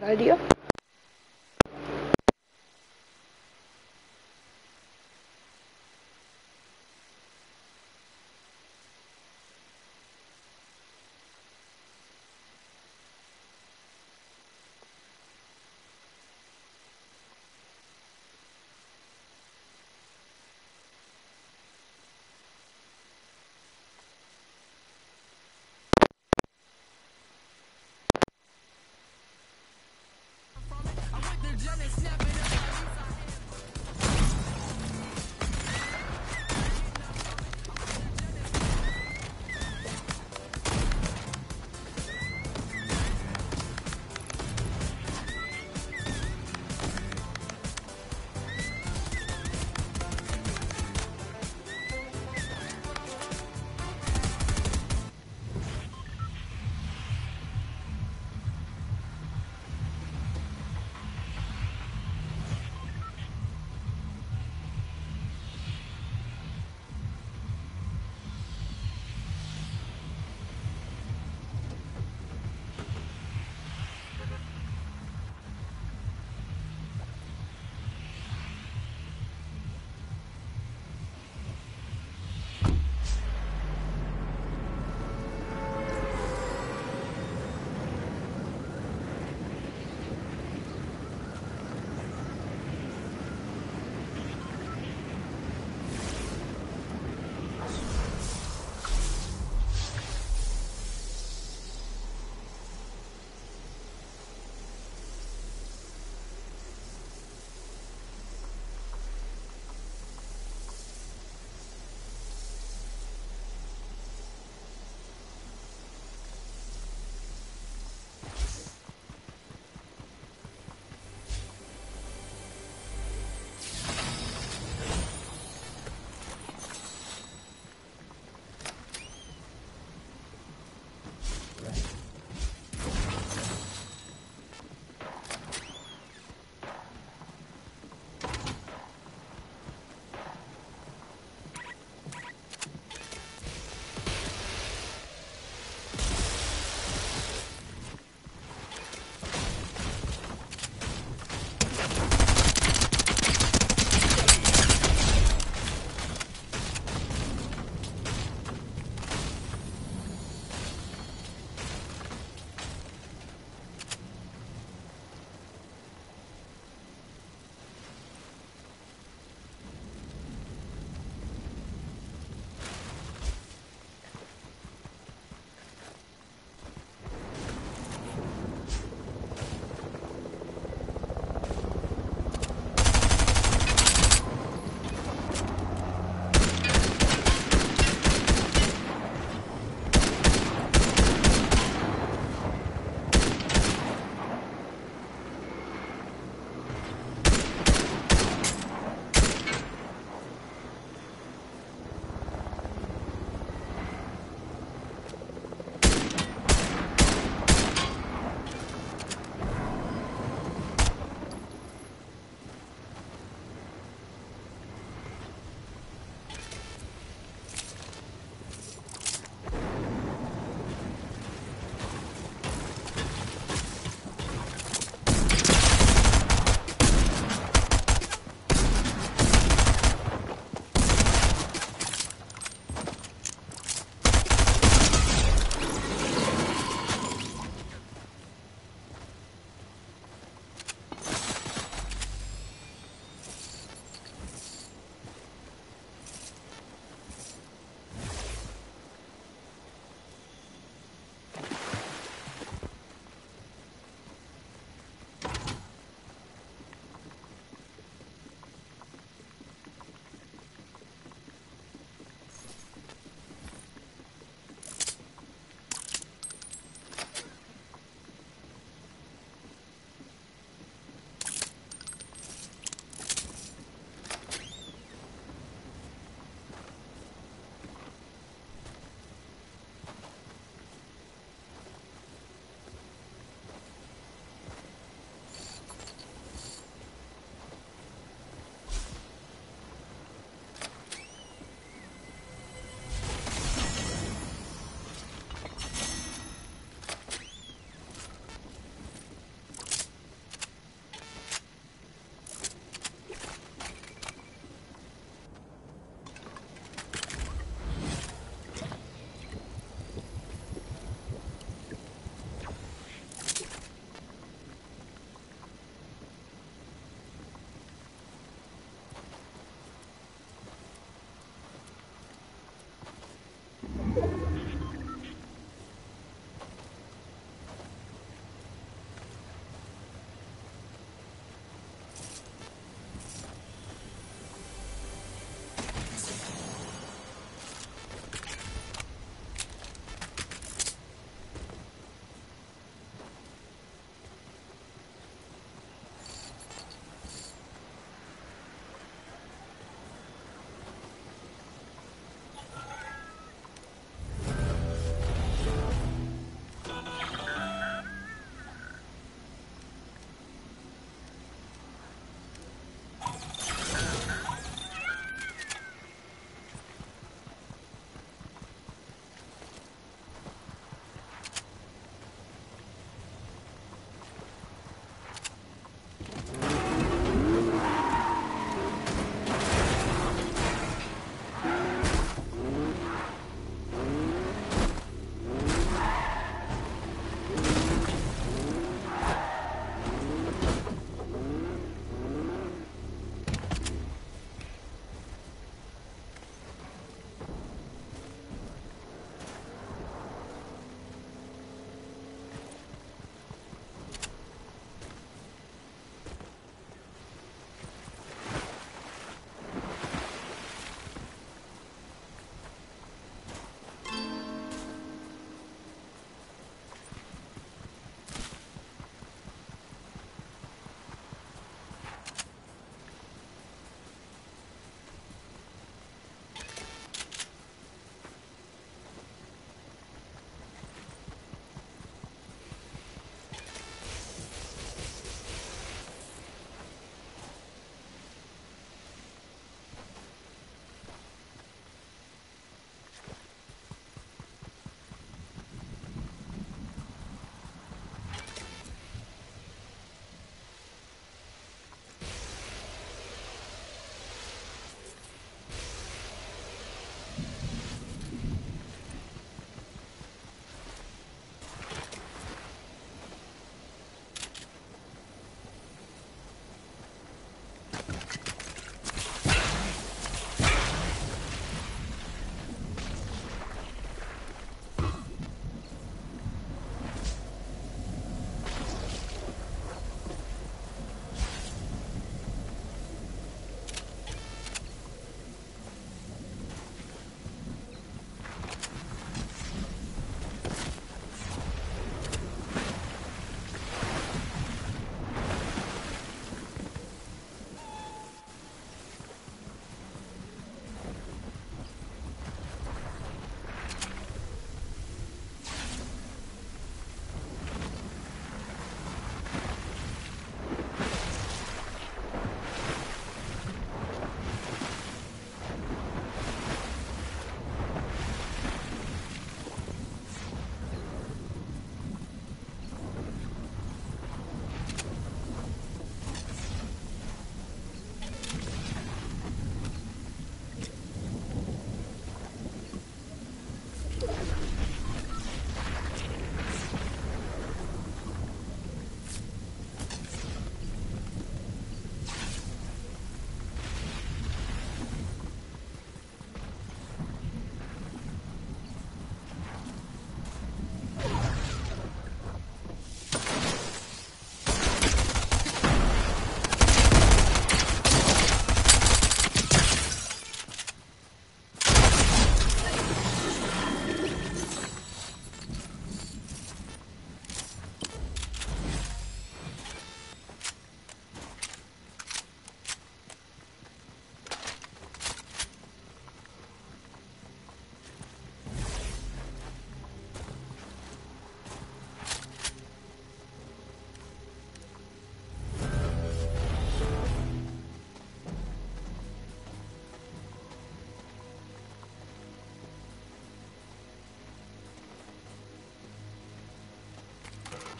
Good idea.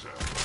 yourself.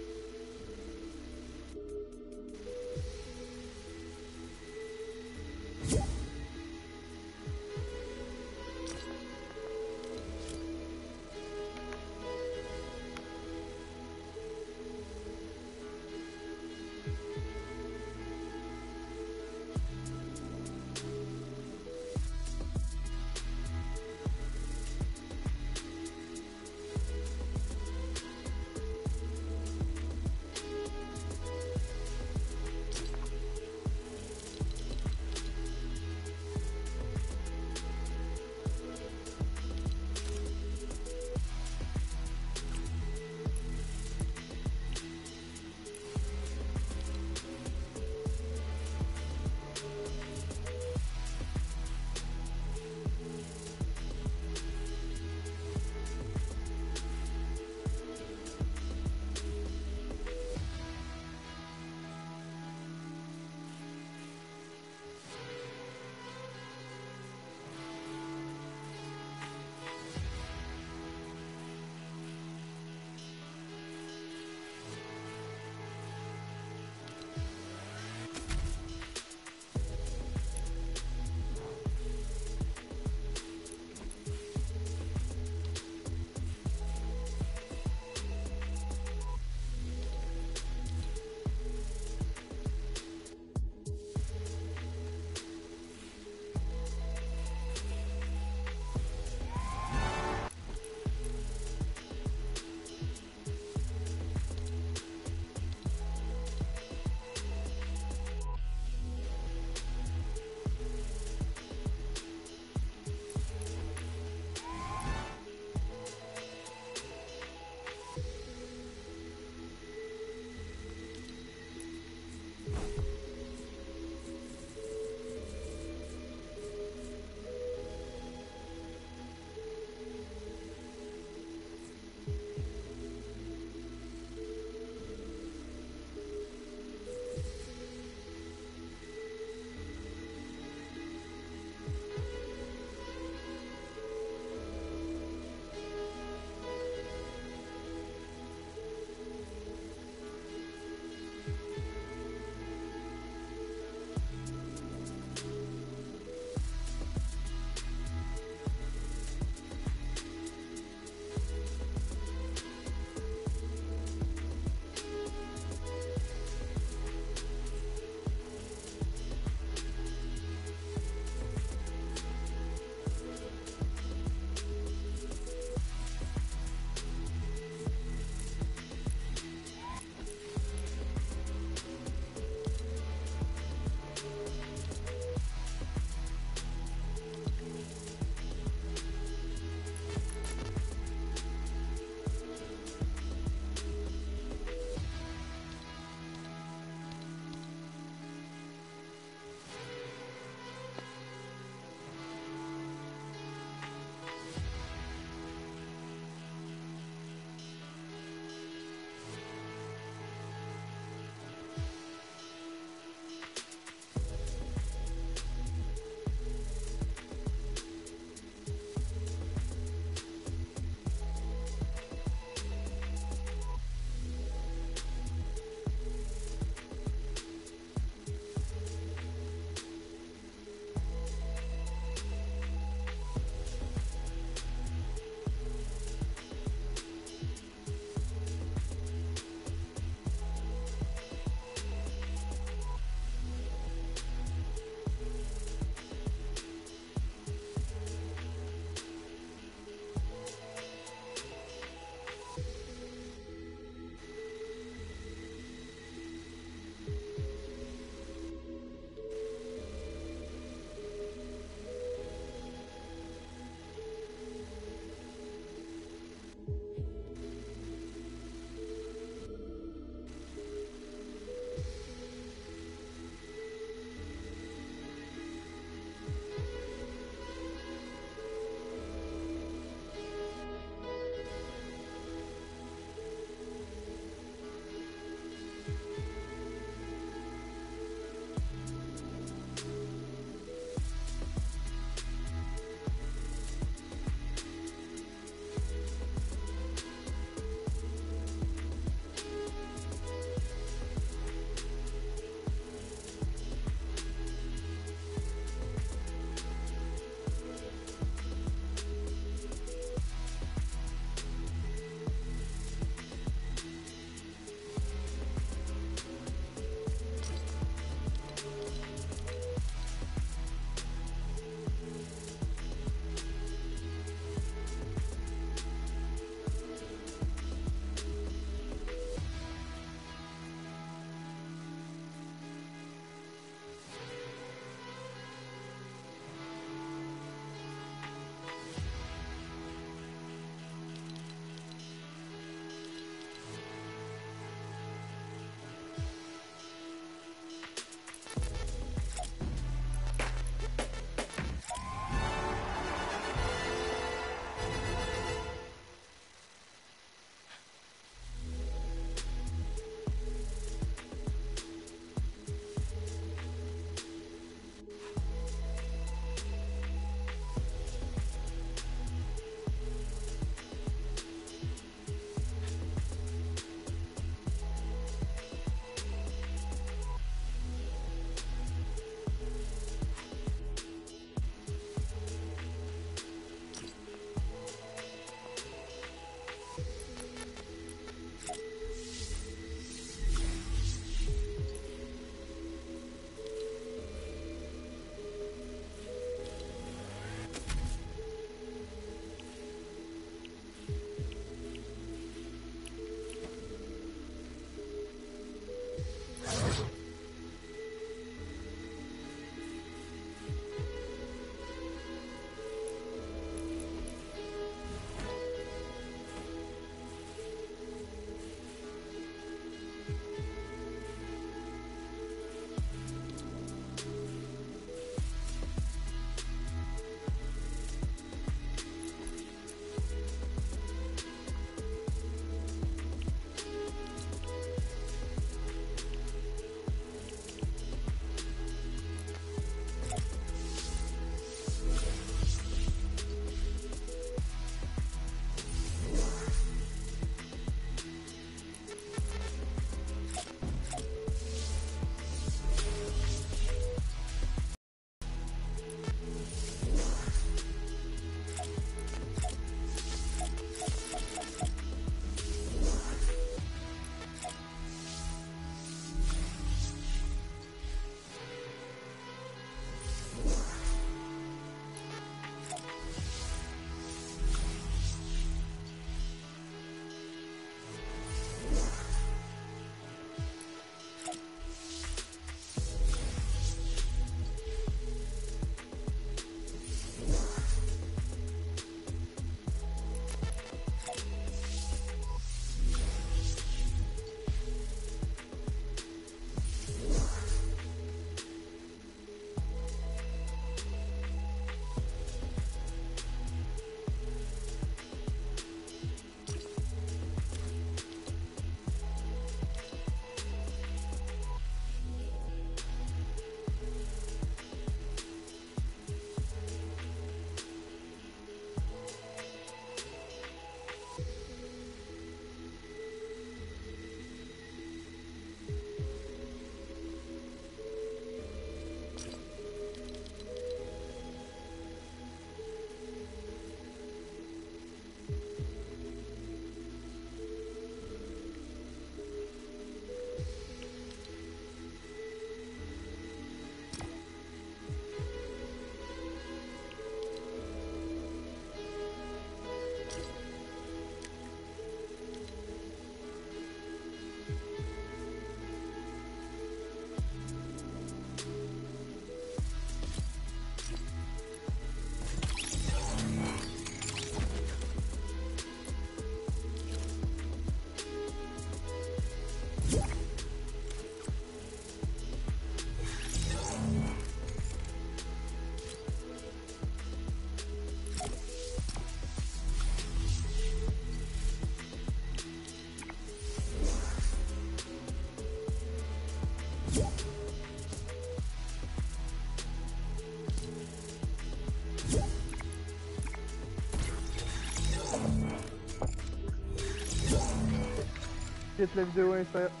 quitte la vidéo Insta.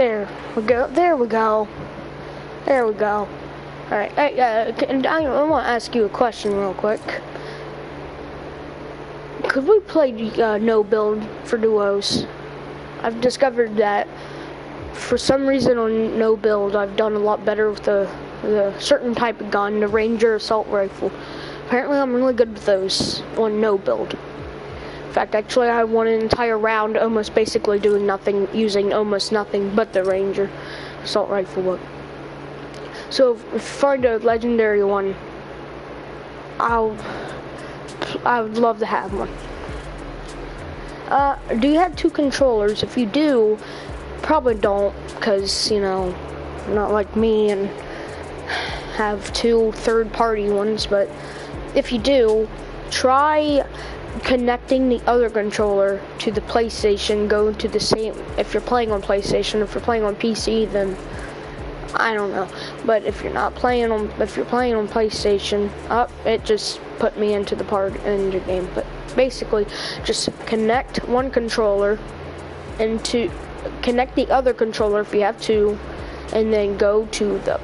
There we go. There we go. There we go. All right. Hey, uh, I, I want to ask you a question real quick. Could we play uh, no build for duos? I've discovered that for some reason on no build, I've done a lot better with the the certain type of gun, the Ranger assault rifle. Apparently, I'm really good with those on no build. In fact, actually, I won an entire round almost basically doing nothing, using almost nothing but the Ranger assault rifle. But so find a legendary one, I'll I would love to have one. Uh, do you have two controllers? If you do, probably don't, because you know, not like me and have two third-party ones. But if you do, try connecting the other controller to the PlayStation. Go to the same. If you're playing on PlayStation, if you're playing on PC, then I don't know. But if you're not playing on, if you're playing on PlayStation, up it just put me into the part into game. But basically, just connect one controller into connect the other controller if you have two, and then go to the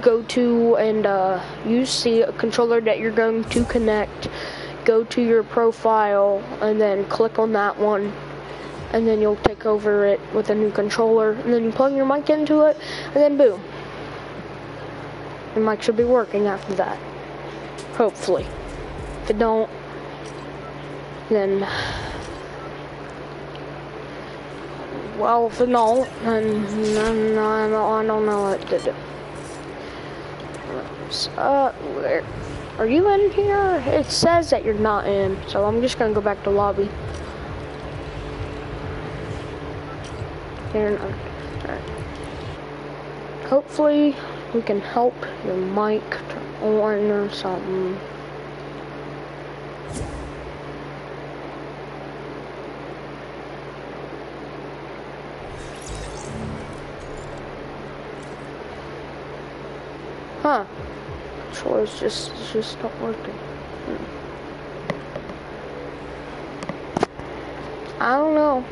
go to and uh, use the controller that you're going to connect. Go to your profile and then click on that one and then you'll take over it with a new controller, and then you plug your mic into it, and then boom. Your mic should be working after that. Hopefully. If it don't, then well, if it don't, then, then I don't know what to do. Uh, where? Are you in here? It says that you're not in, so I'm just gonna go back to lobby. You're not. Hopefully, we can help your mic turn on or something. Huh. Controller's just it's just not working. Hmm. I don't know.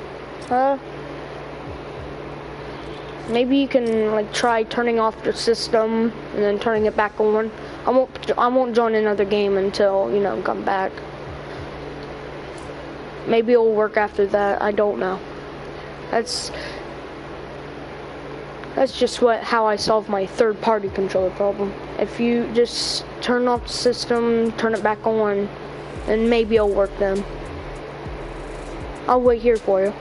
Uh maybe you can like try turning off the system and then turning it back on. I won't I won't join another game until, you know, come back. Maybe it'll work after that. I don't know. That's that's just what how I solve my third party controller problem. If you just turn off the system, turn it back on, and maybe it'll work then. I'll wait here for you.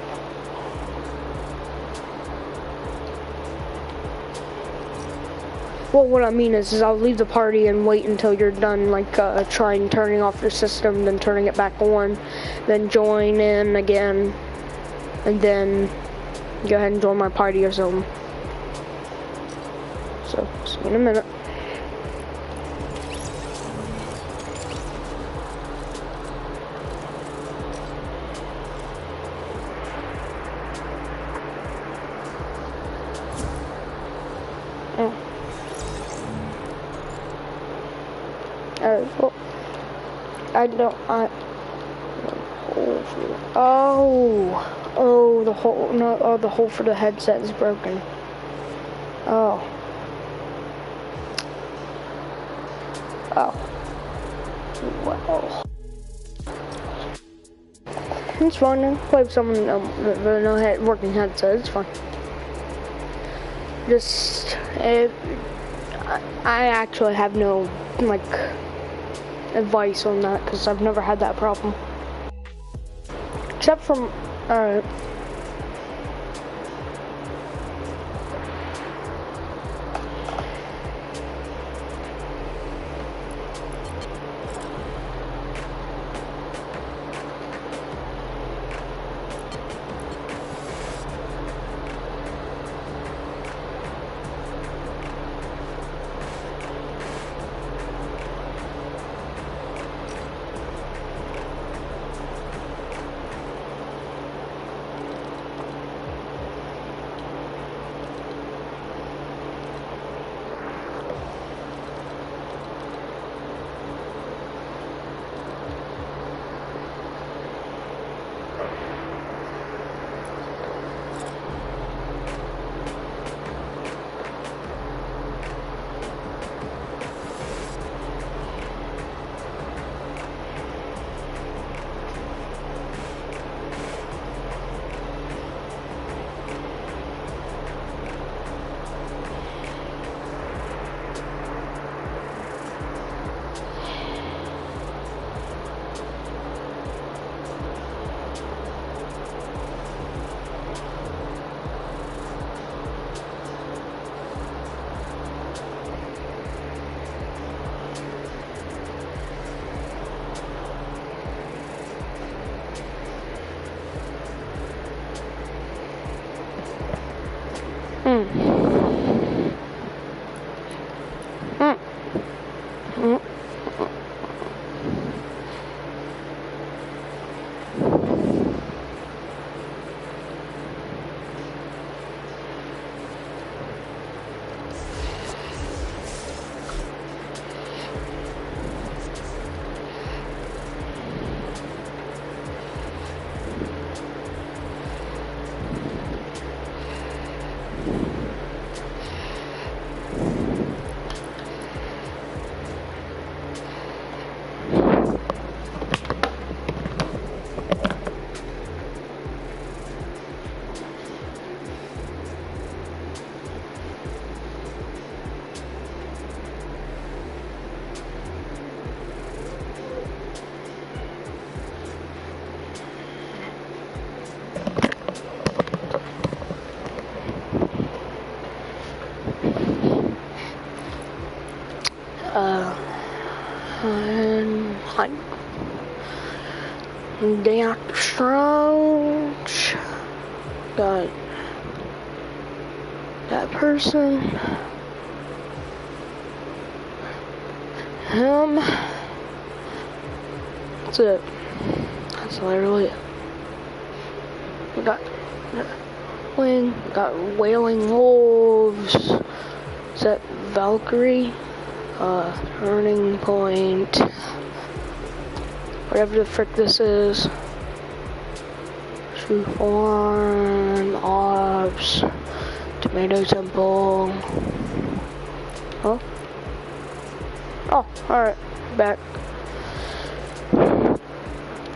Well, what I mean is, is I'll leave the party and wait until you're done, like uh, trying turning off your system, then turning it back on, then join in again, and then go ahead and join my party or something. So, see you in a minute. Oh. oh. Well, I don't, I, oh, oh, the hole, no, oh, the hole for the headset is broken. Oh. Oh. Well. It's fine then. Play with someone um, with no head, working headset. It's fine. Just, it, I actually have no, like, advice on that because I've never had that problem. Except from, alright. Uh, Doctor Strange. Got that person. Him. That's it. That's literally it. We got Wing, got Wailing Wolves. Is that Valkyrie? Uh, Turning Point. Whatever the frick this is. True Form, Orbs, Tomato Temple. Oh. Oh, alright, back.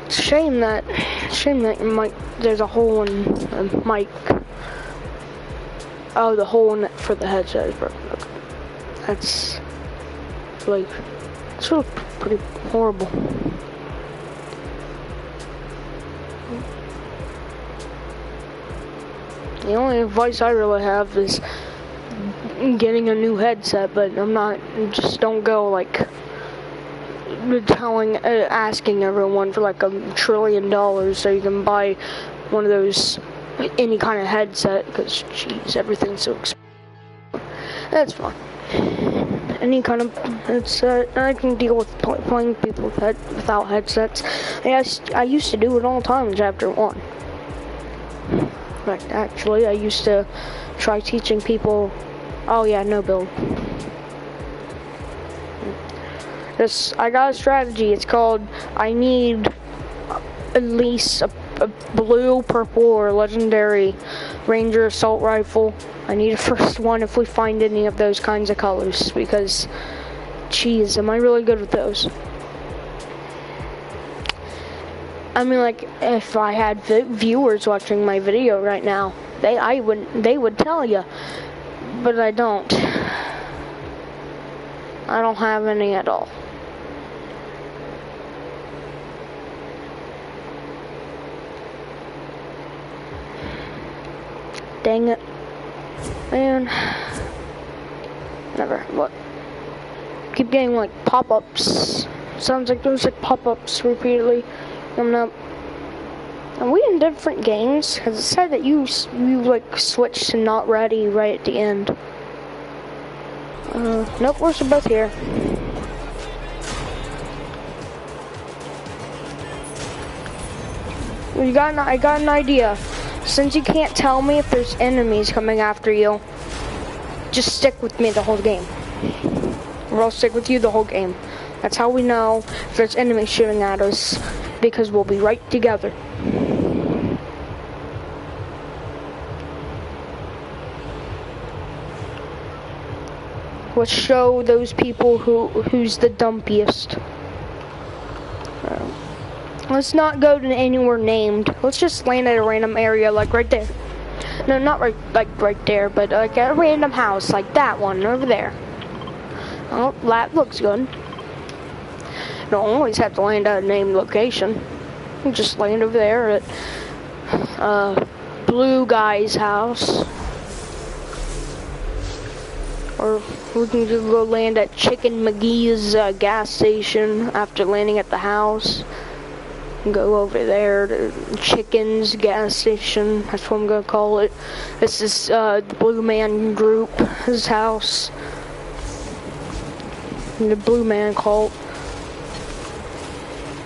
Shame that, shame that mic, there's a hole in the mic. Oh, the hole in it for the headset is broken. Okay. That's, like, it's really pretty horrible. The only advice I really have is getting a new headset, but I'm not, just don't go like telling, uh, asking everyone for like a trillion dollars so you can buy one of those, any kind of headset, because jeez, everything's so expensive. That's fine. Any kind of headset, I can deal with playing people with head, without headsets. I, I used to do it all the time in chapter one. Like, actually, I used to try teaching people. Oh yeah, no build. This I got a strategy. It's called I need at least a, a blue, purple, or legendary ranger assault rifle. I need a first one if we find any of those kinds of colors because, geez, am I really good with those? I mean, like, if I had viewers watching my video right now, they I would they would tell you, but I don't. I don't have any at all. Dang it, man. Never. What? Keep getting like pop-ups. Sounds like there's like pop-ups repeatedly coming up. Are we in different games? Because it said that you you like switched to not ready right at the end. Uh, nope, we're still both here. You got an, I got an idea. Since you can't tell me if there's enemies coming after you, just stick with me the whole game. Or I'll stick with you the whole game. That's how we know if there's enemies shooting at us because we'll be right together. Let's show those people who who's the dumpiest. let's not go to anywhere named. Let's just land at a random area, like right there. No, not right, like right there, but like at a random house, like that one over there. Oh, that looks good don't always have to land at a named location. You just land over there at uh, Blue Guy's house. Or we can just go land at Chicken McGee's uh, gas station after landing at the house. Go over there to Chicken's gas station. That's what I'm gonna call it. This is uh, the Blue Man Group, his house. The Blue Man cult.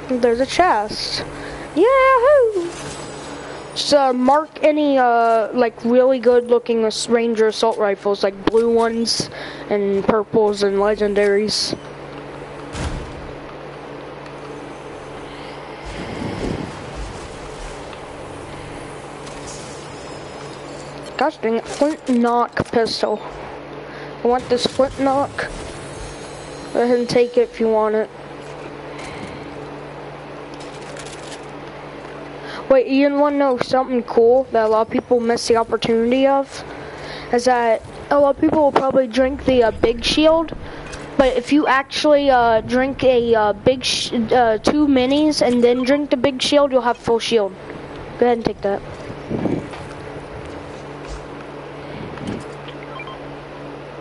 There's a chest. Yahoo! So mark any uh, like really good looking Ranger assault rifles, like blue ones and purples and legendaries. Gosh dang it, flint knock pistol. I want this flint knock. Go ahead and take it if you want it. Wait, you want to know something cool that a lot of people miss the opportunity of? Is that a lot of people will probably drink the uh, big shield, but if you actually uh, drink a uh, big uh, two minis and then drink the big shield, you'll have full shield. Go ahead and take that.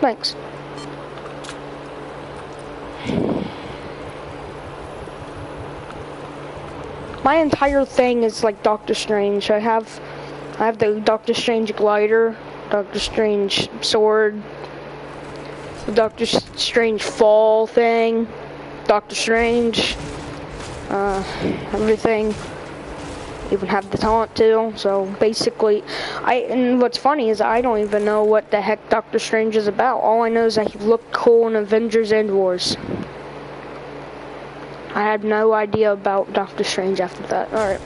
Thanks. My entire thing is like Doctor Strange. I have I have the Doctor Strange glider, Doctor Strange sword, the Doctor Strange fall thing, Doctor Strange, uh, everything. Even have the taunt too. So basically, I and what's funny is I don't even know what the heck Doctor Strange is about. All I know is that he looked cool in Avengers End Wars. I had no idea about Doctor Strange after that. Alright.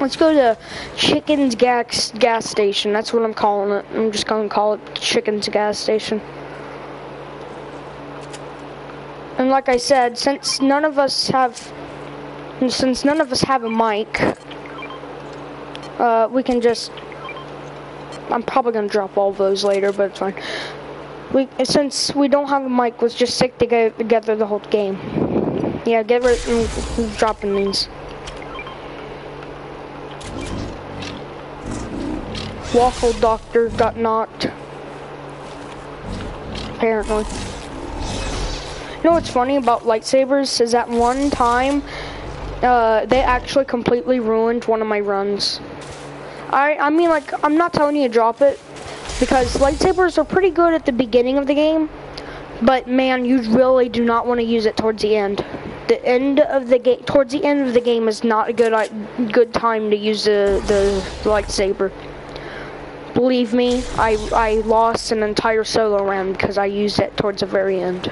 Let's go to Chicken's gas, gas Station. That's what I'm calling it. I'm just to call it Chicken's Gas Station. And like I said, since none of us have... Since none of us have a mic, uh, we can just... I'm probably to drop all those later, but it's fine. We, since we don't have a mic, let's just stick together the whole game. Yeah, get rid of dropping these. Waffle Doctor got knocked. Apparently. You know what's funny about lightsabers is that one time uh, they actually completely ruined one of my runs. I I mean like I'm not telling you to drop it because lightsabers are pretty good at the beginning of the game, but man, you really do not want to use it towards the end the end of the game, towards the end of the game, is not a good good time to use the the lightsaber. Believe me, I I lost an entire solo round because I used it towards the very end.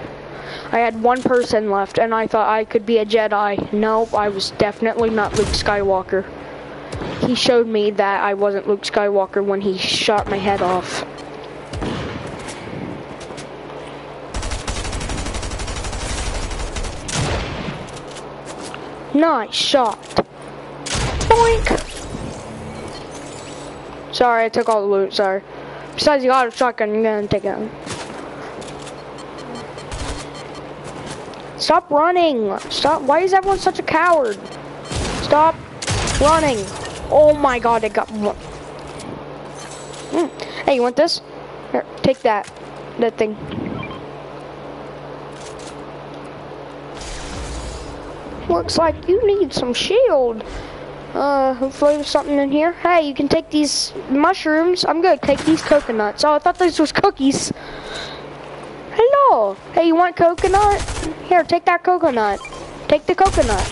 I had one person left, and I thought I could be a Jedi. Nope, I was definitely not Luke Skywalker. He showed me that I wasn't Luke Skywalker when he shot my head off. Nice shot. Boink! Sorry, I took all the loot, sorry. Besides, you got a shotgun, you're gonna take it. Stop running! Stop, why is everyone such a coward? Stop running! Oh my god, it got one. Mm. Hey, you want this? Here, take that. That thing. Looks like you need some shield. Uh, hopefully there's something in here. Hey, you can take these mushrooms. I'm gonna take these coconuts. Oh, I thought this was cookies. Hello. Hey, you want coconut? Here, take that coconut. Take the coconut.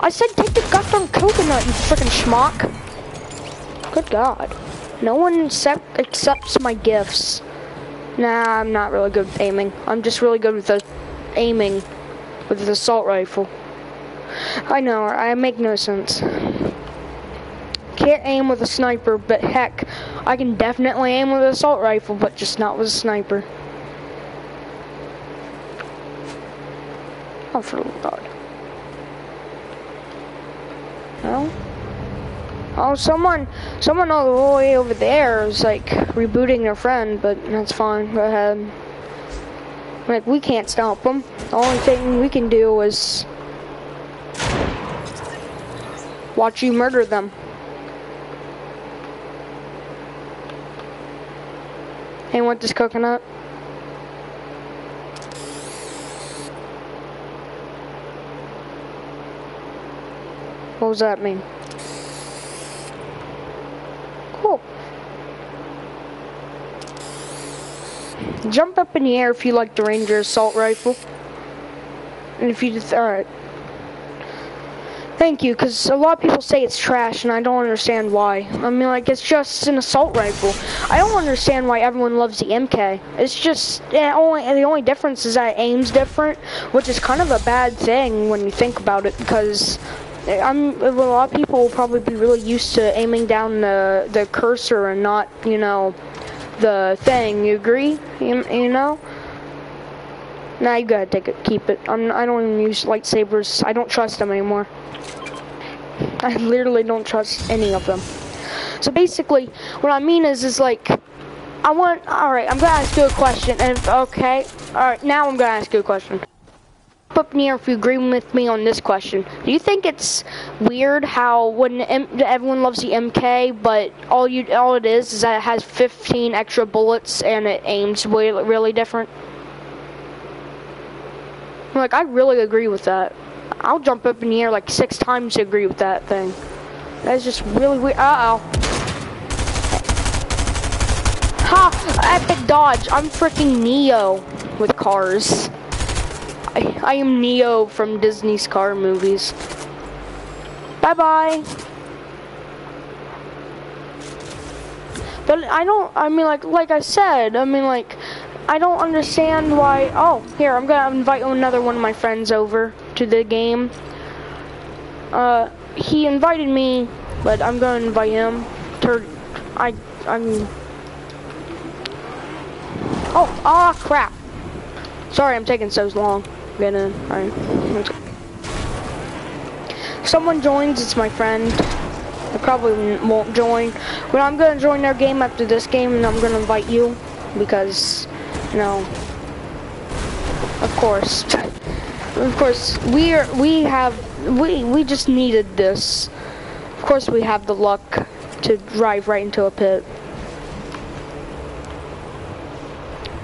I said take the goddamn coconut, you freaking schmuck. Good God. No one accept, accepts my gifts. Nah, I'm not really good with aiming. I'm just really good with the aiming with the assault rifle. I know, I make no sense. Can't aim with a sniper, but heck, I can definitely aim with an assault rifle, but just not with a sniper. Oh, for the God. No? Oh, someone, someone all the way over there is like rebooting their friend, but that's fine. Go ahead. Like we can't stop them. The only thing we can do is watch you murder them. Hey, want this coconut? What does that mean? Cool. Jump up in the air if you like the Ranger Assault Rifle. And if you just, alright. Thank you, because a lot of people say it's trash, and I don't understand why. I mean, like, it's just an assault rifle. I don't understand why everyone loves the MK. It's just, yeah, only the only difference is that it aims different, which is kind of a bad thing when you think about it, because eh, I'm, a lot of people will probably be really used to aiming down the, the cursor and not, you know, the thing. You agree? You, you know? Nah, you gotta take it, keep it. I'm, I don't even use lightsabers. I don't trust them anymore. I literally don't trust any of them. So basically, what I mean is, is like, I want, alright, I'm gonna ask you a question, and okay, alright, now I'm gonna ask you a question. Up near if you agree with me on this question. Do you think it's weird how when M everyone loves the MK, but all you all it is is that it has 15 extra bullets and it aims really, really different? Like I really agree with that. I'll jump up in the air like six times to agree with that thing. That's just really weird. Uh oh. Ha! Epic dodge. I'm freaking Neo with cars. I, I am Neo from Disney's car movies. Bye bye. But I don't, I mean, like, like I said, I mean, like, I don't understand why, oh, here, I'm gonna invite another one of my friends over to the game. Uh, he invited me, but I'm gonna invite him to, I, I'm, oh, ah, crap. Sorry, I'm taking so long. In, alright. Someone joins, it's my friend. I probably won't join. But I'm gonna join their game after this game and I'm gonna invite you because know of course of course we are we have we we just needed this. Of course we have the luck to drive right into a pit.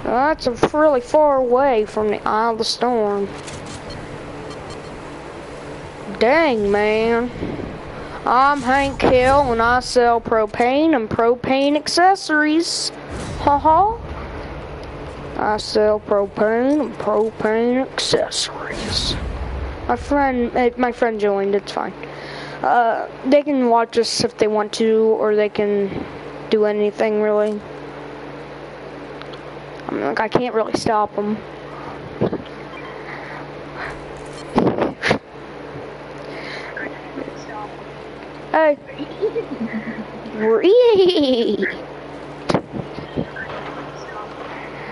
That's really far away from the Isle of the Storm. Dang, man. I'm Hank Hill and I sell propane and propane accessories. Ha ha. I sell propane and propane accessories. My friend, eh, my friend joined. It's fine. Uh, they can watch us if they want to, or they can do anything really. I mean, like I can't really stop them. Hey.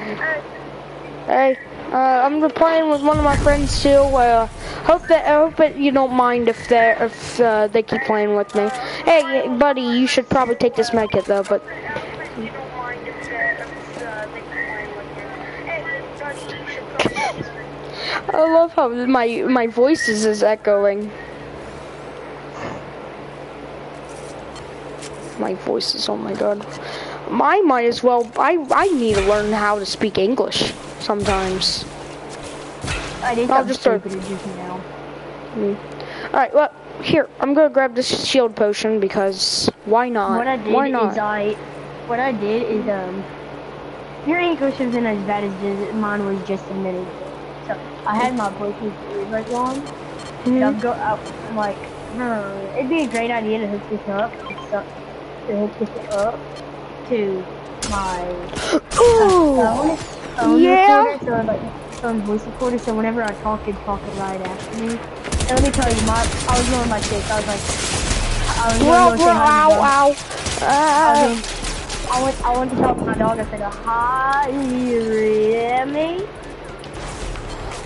Hey. Uh, I'm playing with one of my friends too. Uh, hope that I hope that you don't mind if they if uh, they keep playing with me. Hey, buddy, you should probably take this medkit though. But I love how my my voice is, is echoing. My voice is oh my god. I might as well. I I need to learn how to speak English sometimes. I I'll something just start- stupid just now. All right, well here I'm gonna grab this shield potion because why not? What I did why not? is I, what I did is um, your English wasn't as bad as mine was just a minute. So I had my Bluetooth earbuds on. And I'm Mhm. go, I'm like, hmm, it'd be a great idea to hook this up, to hook this up to my phone. phone Yeah. Recorder, so like phone voice recorder. So whenever I talk, it'd talk it right after me. And let me tell you, my I was going my this. I was like, I was bro, bro, ow, ow. I, Uh, mean, I went, I went to talk to my dog. I said, "Hi, Remy."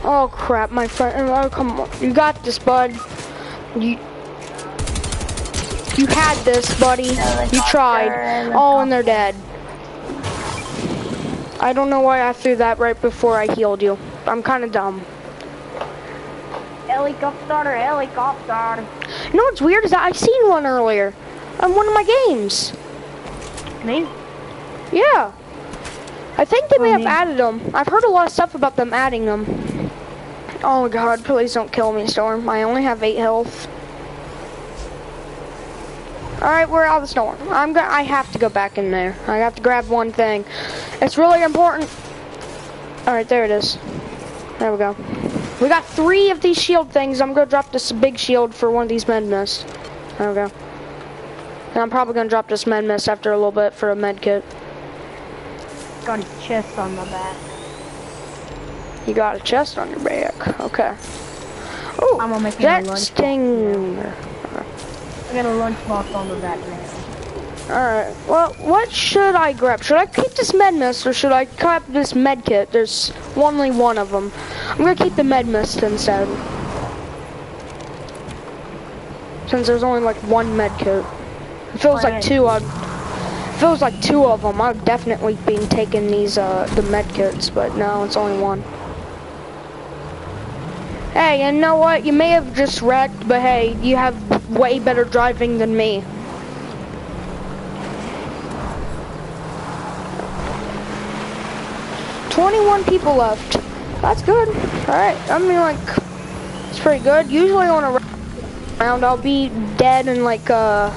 oh crap, my friend. Oh come on, you got this, bud. You. You had this, buddy. You tried. Oh, and they're dead. I don't know why I threw that right before I healed you. I'm kind of dumb. Helicopter, helicopter. You know what's weird is that I seen one earlier on one of my games. Me? Yeah. I think they may have me. added them. I've heard a lot of stuff about them adding them. Oh god, please don't kill me, Storm. I only have eight health. Alright, we're out of the storm. I'm go I have to go back in there. I have to grab one thing. It's really important. Alright, there it is. There we go. We got three of these shield things. I'm gonna drop this big shield for one of these med mists. There we go. And I'm probably gonna drop this med mist after a little bit for a med kit. Got a chest on my back. You got a chest on your back. Okay. Oh, I'm gonna make that stinger. I got a lunchbox on the back now. Alright, well, what should I grab? Should I keep this med mist or should I grab this med kit? There's only one of them. I'm gonna keep the med mist instead. Since there's only like one med kit. It feels like two I'd, feels like two of them. I've definitely been taking these, uh, the med kits, but no, it's only one. Hey, you know what? You may have just wrecked, but hey, you have way better driving than me. Twenty-one people left. That's good. All right. I mean, like, it's pretty. good. Usually on a round, I'll be dead in like uh,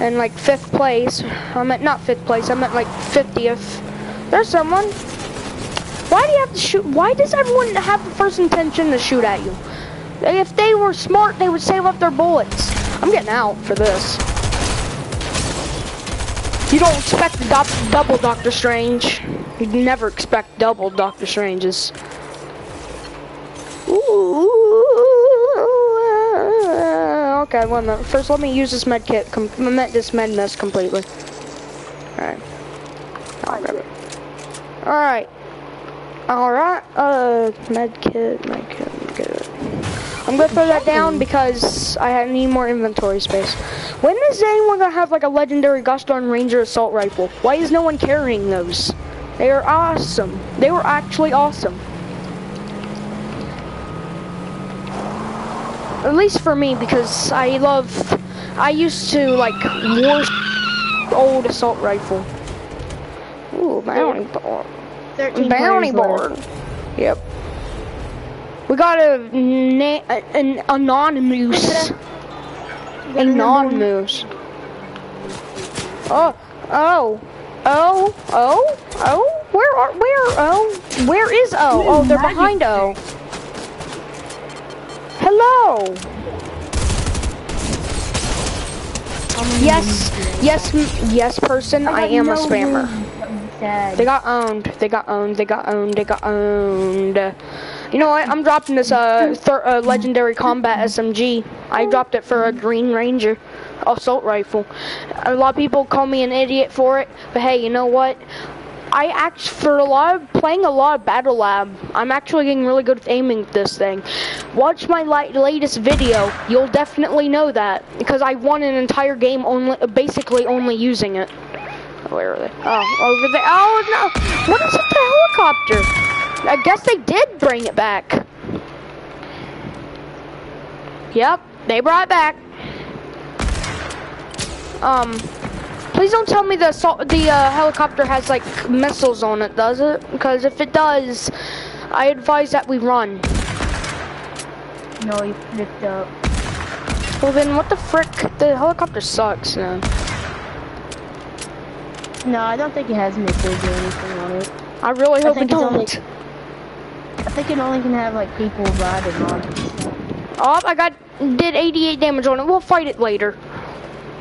in like fifth place. I'm at not fifth place. I'm at like fiftieth. There's someone. Why do you have to shoot? Why does everyone have the first intention to shoot at you? If they were smart, they would save up their bullets. I'm getting out for this. You don't expect do double Doctor Strange. You'd never expect double Doctor Stranges. Ooh. Uh, okay, one minute. First, let me use this med kit. Com this med mist completely. Alright. I'll grab it. Alright, uh, med kit, med kit, get it. I'm gonna throw that down because I need more inventory space. When is anyone gonna have like a legendary Guston Ranger assault rifle? Why is no one carrying those? They are awesome. They were actually awesome. At least for me, because I love, I used to like war old assault rifle. Ooh, man. 13 Bounty board. Left. Yep. We got a, na a an anonymous. anonymous. Oh, oh, oh, oh, oh. Where are where oh? Where is O? Oh, they're behind O. Hello. Yes, yes, yes, person. I am a spammer. They got owned. They got owned. They got owned. They got owned. You know what? I'm dropping this uh, uh, legendary combat SMG. I dropped it for a Green Ranger assault rifle. A lot of people call me an idiot for it, but hey, you know what? I act for a lot of playing a lot of Battle Lab. I'm actually getting really good at aiming this thing. Watch my latest video. You'll definitely know that because I won an entire game only, basically only using it. Where are they? Oh, over there. Oh no! What is it? The helicopter? I guess they did bring it back. Yep, they brought it back. Um, Please don't tell me the the uh, helicopter has like missiles on it, does it? Because if it does, I advise that we run. No, you flipped up. Well then, what the frick? The helicopter sucks now. No, I don't think it has missiles or anything on it. I really hope I it don't. Only, I think it only can have like people riding on it. Oh, I got did 88 damage on it. We'll fight it later.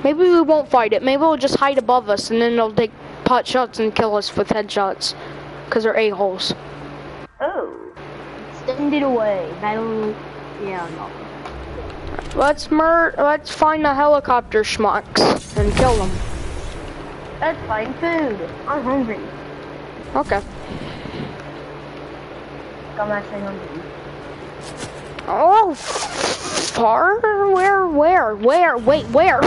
Maybe we won't fight it. Maybe we'll just hide above us and then they'll take pot shots and kill us with headshots. Because they're a-holes. Oh. Send it away. Battle... Yeah, no. Let's mur- let's find the helicopter schmucks and kill them. Let's find food. I'm hungry. Okay. I'm actually hungry. Oh, far? Where, where, where, wait, where?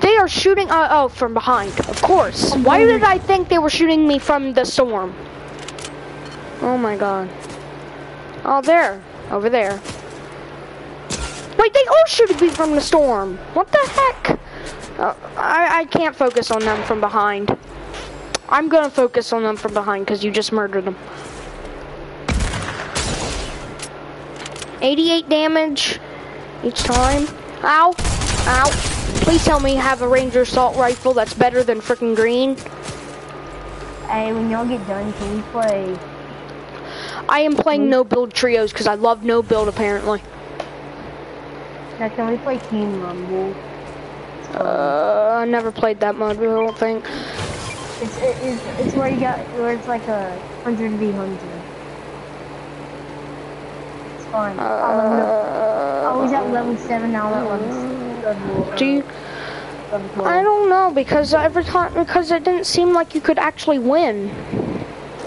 They are shooting, uh, oh, from behind, of course. Why did I think they were shooting me from the storm? Oh my god. Oh, there, over there. Wait, they are shooting me from the storm. What the heck? Uh, I, I can't focus on them from behind. I'm gonna focus on them from behind because you just murdered them. 88 damage each time. Ow, ow. Please tell me you have a Ranger assault rifle that's better than freaking green. Hey, when y'all get done, can we play? I am playing no build trios because I love no build apparently. Now can we play Team Rumble? Uh, I never played that mode. I don't think. It's it's it's where you got where it's like a hundred v hundred. It's fun. Uh, I was at level seven now. At level. Do you? I don't know because every time because it didn't seem like you could actually win.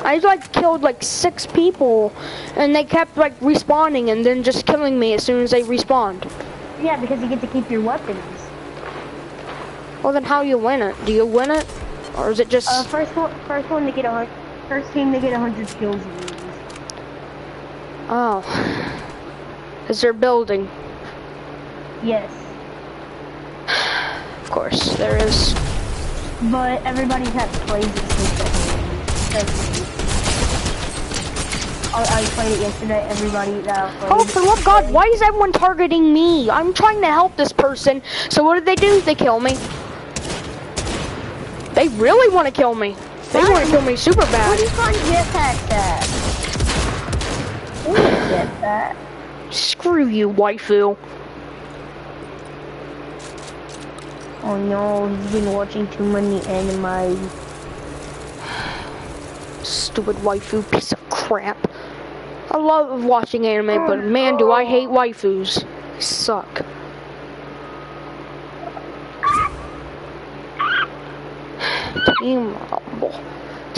I like killed like six people, and they kept like respawning and then just killing me as soon as they respawned. Yeah, because you get to keep your weapons. Well, then how you win it? Do you win it, or is it just? Uh, first one, first one to get a first team to get a hundred kills. Oh, is there building? Yes. Of course, there is. But everybody has plays it I, I played it yesterday. Everybody that I played. Oh, for love God, why is everyone targeting me? I'm trying to help this person. So what did they do? They kill me. They really want to kill me. They want to kill me super What bad. do you find jetpack at? What is jetpack? Screw you, waifu. Oh no, he's been watching too many anime. Stupid waifu piece of crap. I love watching anime, but man, do I hate waifus. They suck. Team Rumble.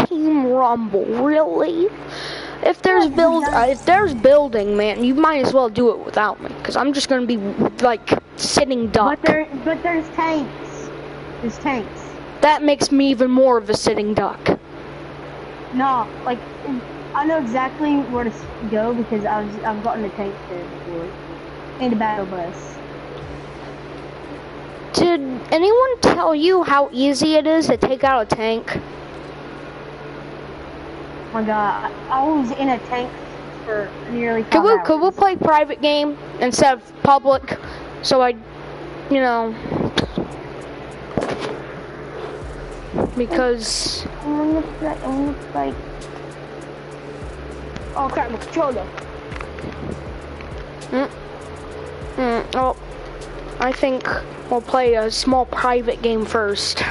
Team Rumble, really? If there's build, uh, if there's building, man, you might as well do it without me, cause I'm just gonna be like sitting duck. But there, but there's tanks. There's tanks. That makes me even more of a sitting duck. No, like I know exactly where to go because I've I've gotten a tank there before, and a battle bus. Did anyone tell you how easy it is to take out a tank? Oh my god, I, was in a tank for nearly Could we hours. could we play private game instead of public? So I, you know, because I wanna play. I wanna play. Oh crap, my controller. Mm. mm, oh, I think we'll play a small private game first,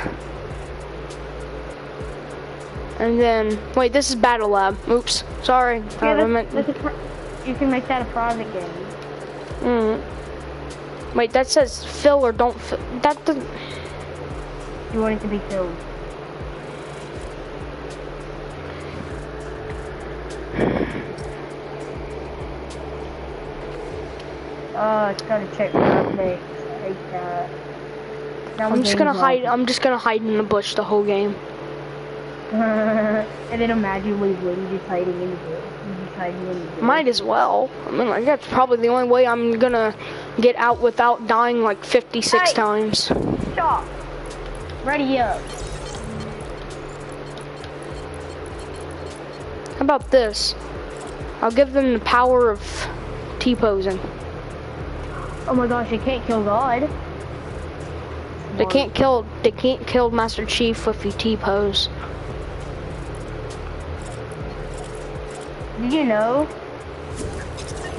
and then wait. This is Battle Lab. Oops, sorry. Yeah, that's, meant- that's you can make that a private game. mm. Wait, that says fill or don't fill. That doesn't. You want it to be filled. Oh, it's gotta check graphics. I hate that. Now I'm just gonna hide. I'm just gonna hide in the bush the whole game. and then imagine we win just hiding in the bush. Hiding in the bush. Might as well. I mean, like that's probably the only way I'm gonna get out without dying like 56 Hey. times. Stop. Ready up. How about this? I'll give them the power of T-posing. Oh my gosh, they can't kill God. They can't kill. They can't kill Master Chief if you T-pose. Did you know?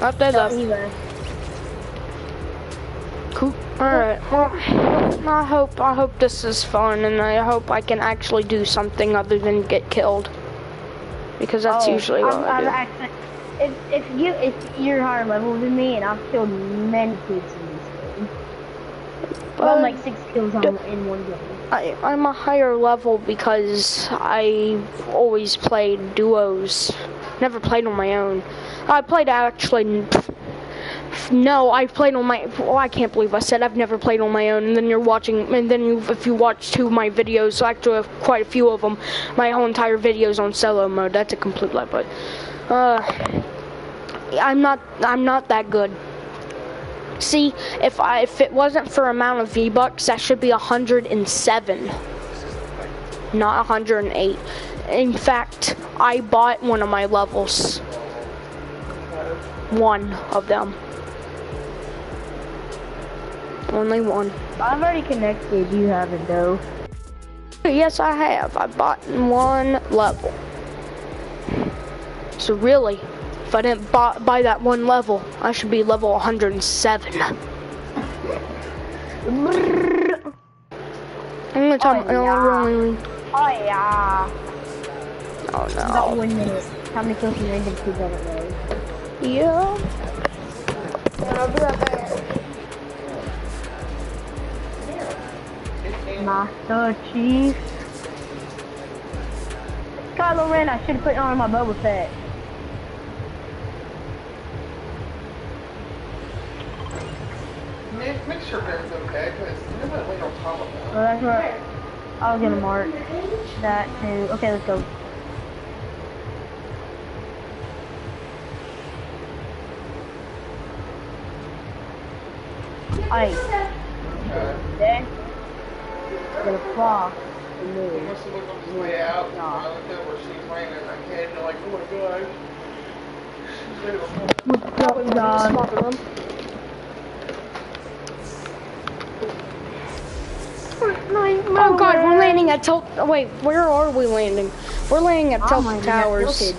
Up they left. Cool. All right. Well, I hope. I hope this is fun, and I hope I can actually do something other than get killed. Because that's Oh, usually what I'm, I do. If, if you if you're higher level than me, and I've killed many kids in this game. Well, like six kills on, in one game. I, I'm a higher level because I always played duos. Never played on my own. I played actually. No, I've played on my. Oh, I can't believe I said I've never played on my own. And then you're watching, and then you, if you watch two of my videos, so actually I have quite a few of them. My whole entire video's on solo mode. That's a complete lie, but uh, I'm not. I'm not that good. See, if I if it wasn't for amount of V bucks, that should be 107, not 108. In fact, I bought one of my levels. One of them. Only one. I've already connected. You haven't though. Yes, I have. I bought one level. So really, if I didn't buy, buy that one level, I should be level 107. I'm gonna tell Oh, yeah. really. Oh yeah. Oh About no. one minute. How many kills you random kids on it though? Yeah. Master Chief. Kylo Ren, I should have put on my Boba Fett. Make, make sure everything's okay, because wait on top of that. Well, that's where I was gonna mark that too. Okay, let's go. Ice. Then gonna fly and He move. must have looked on his way out, and I looked over, she's laying in that kid, and like, oh my oh god. That was dog? smother Oh god, we're landing at Tilt. oh, Wait, where are we landing? We're landing at Tilted Towers.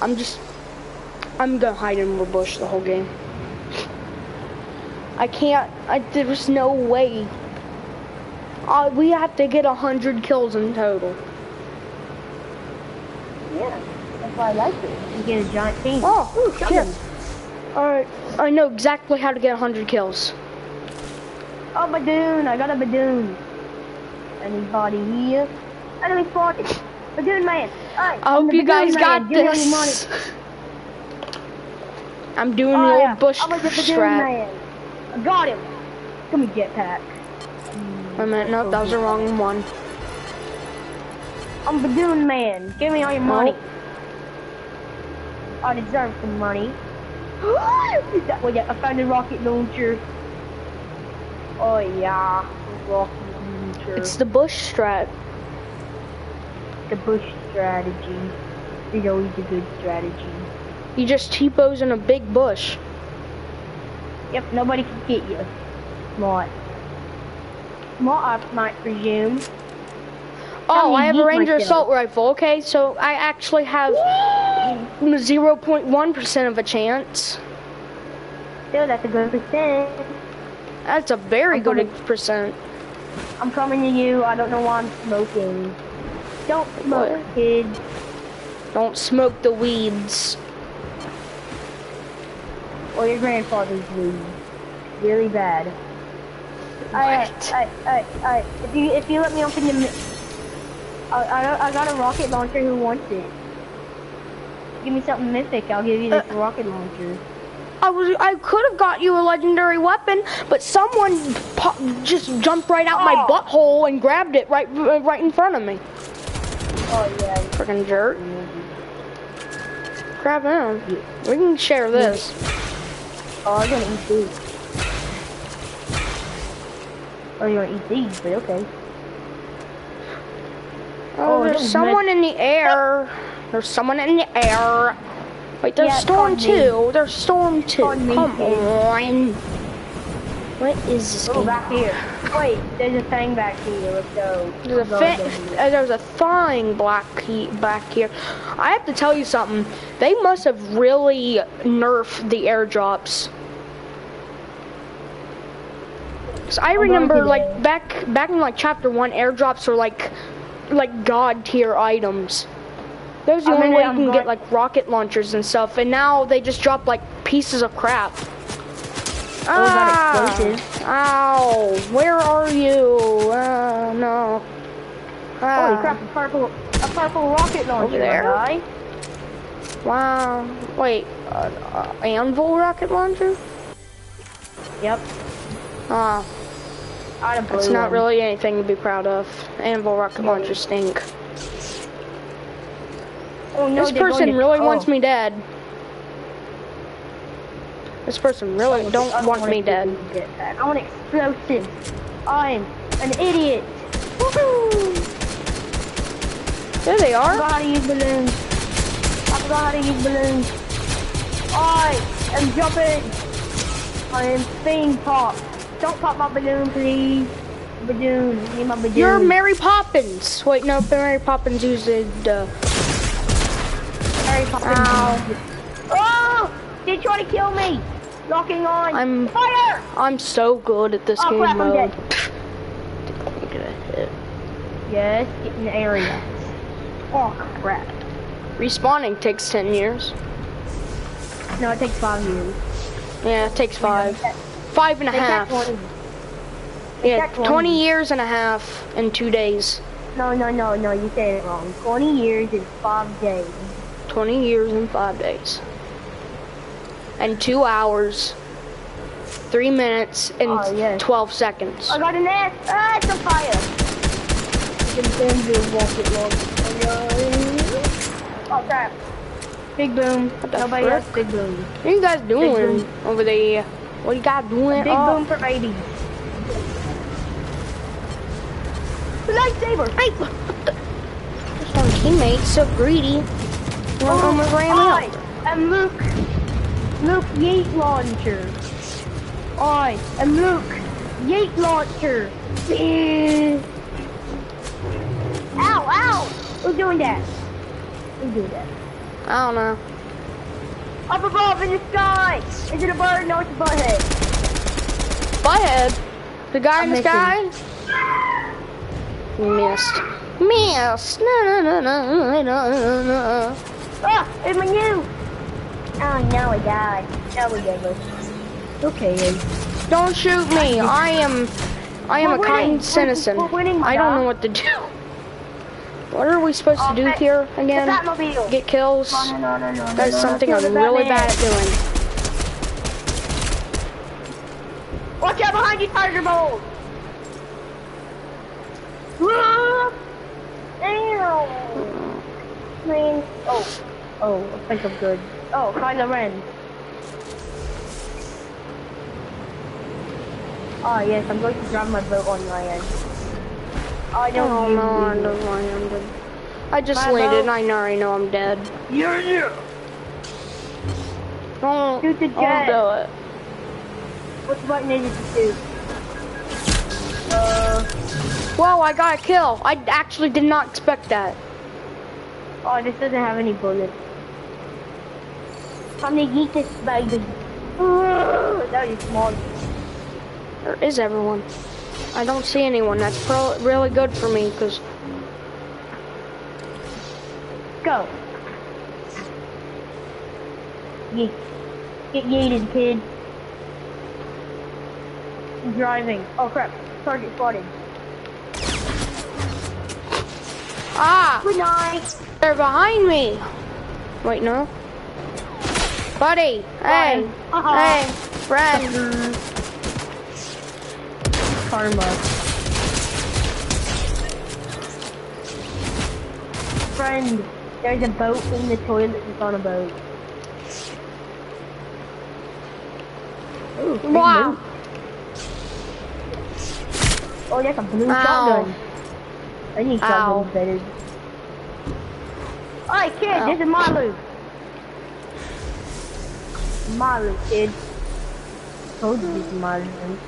I'm just. I'm gonna hide in the bush the whole game. I can't. I, there's no way. Uh, we have to get a hundred kills in total. Yeah, that's why I like it. You get a giant team. Oh, Ooh. Alright, I know exactly how to get a hundred kills. Oh, Badoon, I got a Badoon. Anybody here? Enemy spotted. Badoon man. Alright, I hope you guys man. got Give me all your this. money. I'm doing Oh, the old yeah. bush the Badoon strat. I got him. Give me jetpack. Wait a minute, no, that was the wrong one. I'm the Badoon man. Give me all your money. Nope. I deserve some money. that yeah. I found a rocket launcher. Oh yeah, rocket. It's the bush strat. the bush strategy. It's always a good strategy. You just T-pose in a big bush. Yep, nobody can get you. Smart. Smart, I might presume. Oh, I have a Ranger myself. assault rifle. Okay, so I actually have 0.1% of a chance. Still, that's a good percent. That's a very I'm good gonna- percent. I'm coming to you. I don't know why I'm smoking. Don't smoke, What? kid. Don't smoke the weeds. Or your grandfather's weed. Really bad. Alright, alright, alright, alright. If you if you let me open the, I, I I got a rocket launcher. Who wants it? Give me something mythic. I'll give you this Uh, rocket launcher. I was I could have got you a legendary weapon, but someone po- just jumped right out my Oh. butthole and grabbed it right right in front of me. Oh yeah. Freaking jerk. Grab him. We can share this. Oh, I'm gonna eat these. Oh, you're gonna eat these? But okay. Oh, Oh, there's someone in the air. There's someone in the air. Wait, there's Yeah, storm it's on me. two. There's storm two. on Come on. What is this Oh, game? back here. Wait, there's a thing back here. Let's go. There's a Go fa- here. uh, there's a thing black he- back here. I have to tell you something. They must have really nerfed the airdrops. 'Cause I remember like back back in like chapter one, airdrops were like like god tier items. That was the only way you can get like rocket launchers and stuff, and now they just drop like pieces of crap. Oh, Ah. Ow! Where are you? Uh, no. Ah. Holy crap, a purple, a purple rocket launcher, Over there? guy. Wow. Wait, uh, uh, anvil rocket launcher? Yep. Ah, that's blue not really anything to be proud of. Anvil rocket No. launchers stink. Oh, no, this person really oh. wants me dead. This person really Oh, don't I want me dead. you a jetpack. I want explosive. I'm an idiot. Woohoo! There they I are. forgot how to use balloons. I forgot how to use balloons. I am jumping. I am being popped. Don't pop my balloon, please. Balloon. Me my balloon. You're Mary Poppins. Wait, no, Mary Poppins used uh, Mary Poppins. Ow. Oh! They try to kill me. Locking on. I'm- Fire! I'm so good at this Oh, game crap, I'm mode. dead. Didn't get hit. Yes, get in the area. Oh crap. Respawning takes 10 years. No, it takes five years. Yeah, it takes five. Five and a half. 20. Yeah, 20. 20 years and a half in two days. No, no, no, no, you said it wrong. 20 years is five days. 20 years and five days. And two hours, three minutes, and Oh, yes. 12 seconds. I got an ass. Ah, it's on fire. You can bend your rocket launcher. Oh crap. Big boom. the Nobody frick? else big boom. What are you guys doing over there? What you guys doing? Big Oh, boom for babies. Lightsaber. Hey, what? This one teammate so greedy. One almost ran me I out. am Luke Luke Yeet Launcher. I am Luke Yeet Launcher. Ow, ow! Who's doing that? Who's doing that? I don't know. Up above in the sky! Is it a bird? No, it's a butthead. Butthead. The guy in I'm the sky? Missed. Missed. No, no, no, no, no, no, no. Ah, it's my new! Oh, no, I died. No, we didn't. Okay, Don't shoot me. I am, I am We're a kind citizen. we're I don't know what to do. What are we supposed to do here again? Get kills? No, no, no, That's something I'm really bad at doing. Watch out behind you, Tiger Bolt! Ah! Damn! Man, oh, oh, I think I'm good. Oh, Kylo Ren. Oh yes, I'm going to drive my boat on land. Oh, I don't Oh need no, I to. don't want him to. I just My landed boat. and I already know I'm dead. Yeah, yeah. Don't, Shoot the don't jet. do it. What button is it to shoot? Uh, Whoa, I got a kill. I actually did not expect that. oh, this doesn't have any bullets. I'm gonna eat this baby. That is small. Or is everyone? I don't see anyone. That's pro really good for me because Go. Yeet. Get yeeted, kid. I'm driving. Oh crap. Target spotted. ah, Good night. they're behind me. Wait, no. Buddy, hey, Uh-huh. hey, friend. Karma. Friend, there's a boat in the toilet that's on a boat. Ooh, Wow. boat. Oh, that's a blue Ow. shotgun. I need shotguns better. Alright, kid, Ow. this is my loot. Loot, kid. Told you is my loot.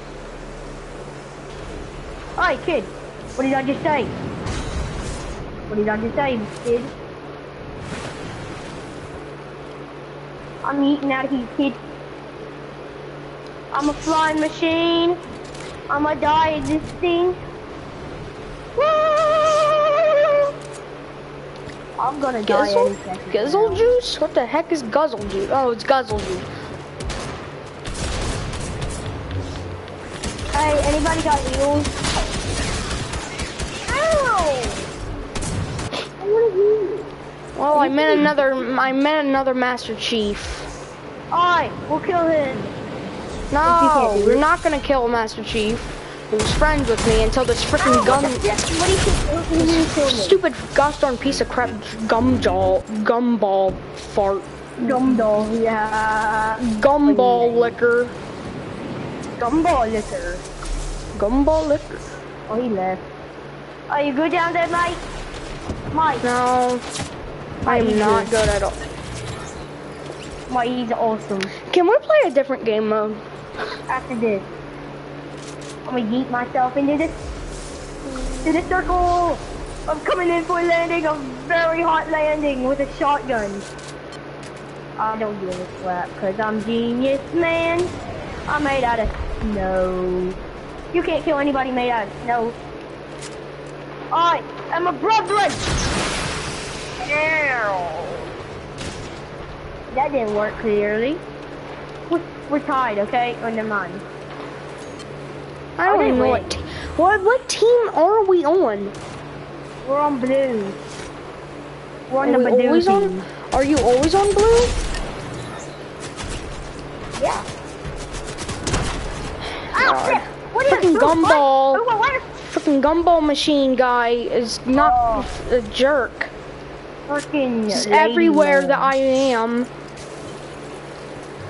Kid. What did I just say? What did I just say, kid? I'm eating out of here, kid. I'm a flying machine. I'm a die this thing. I'm gonna die Gizzle? any second. Gizzle now. juice? What the heck is guzzle juice? Oh, it's guzzle juice. Hey, anybody got heels? Ow! I wanna heal. Well, I met another. I met another Master Chief. Alright, we'll kill him. No, we're not gonna kill Master Chief. He was friends with me until this freaking gun. what the heck? What do you think? What do you? Stupid gosh darn piece of crap gum gumjaw gumball fart Gumball, yeah. gumball liquor Gumball liquor. gumball liquor. Oh, he left. Are you good down there, Mike? Mike, No, I am not good at all. Mike, he's awesome. Can we play a different game mode? After this, I'm gonna yeet myself into this, to the circle. I'm coming in for a landing, a very hot landing with a shotgun. I don't give a crap, cause I'm genius, man. I'm made out of snow. You can't kill anybody made out of snow. I am a brethren. Ow. That didn't work clearly. We're, we're tied, okay? Oh, never mind. I oh, don't Oh, even know what. What what team are we on? We're on blue. We're on Are the blue always on? Are you always on blue? Yeah. Ah, God. Ow, shit. What is Freaking gumball. Oh, what? Freaking gumball machine guy is not Oh. a jerk. Freaking everywhere that I am.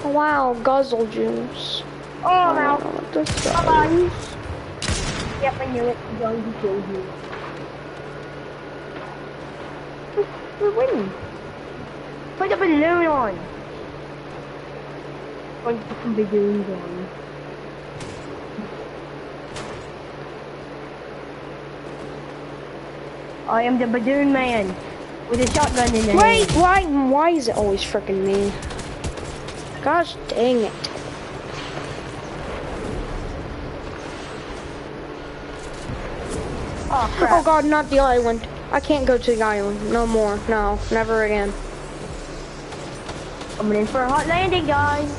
Wow, guzzle juice. Oh, no. don't know what this Bye-bye. Yep, I knew it. Going to kill you. We're winning. Put the balloon on. Put some balloons on. I am the balloon man with a shotgun in the Wait, why, why is it always freaking me? Gosh dang it. Oh crap. Oh god, not the island. I can't go to the island. No more. No, never again. Coming in for a hot landing, guys.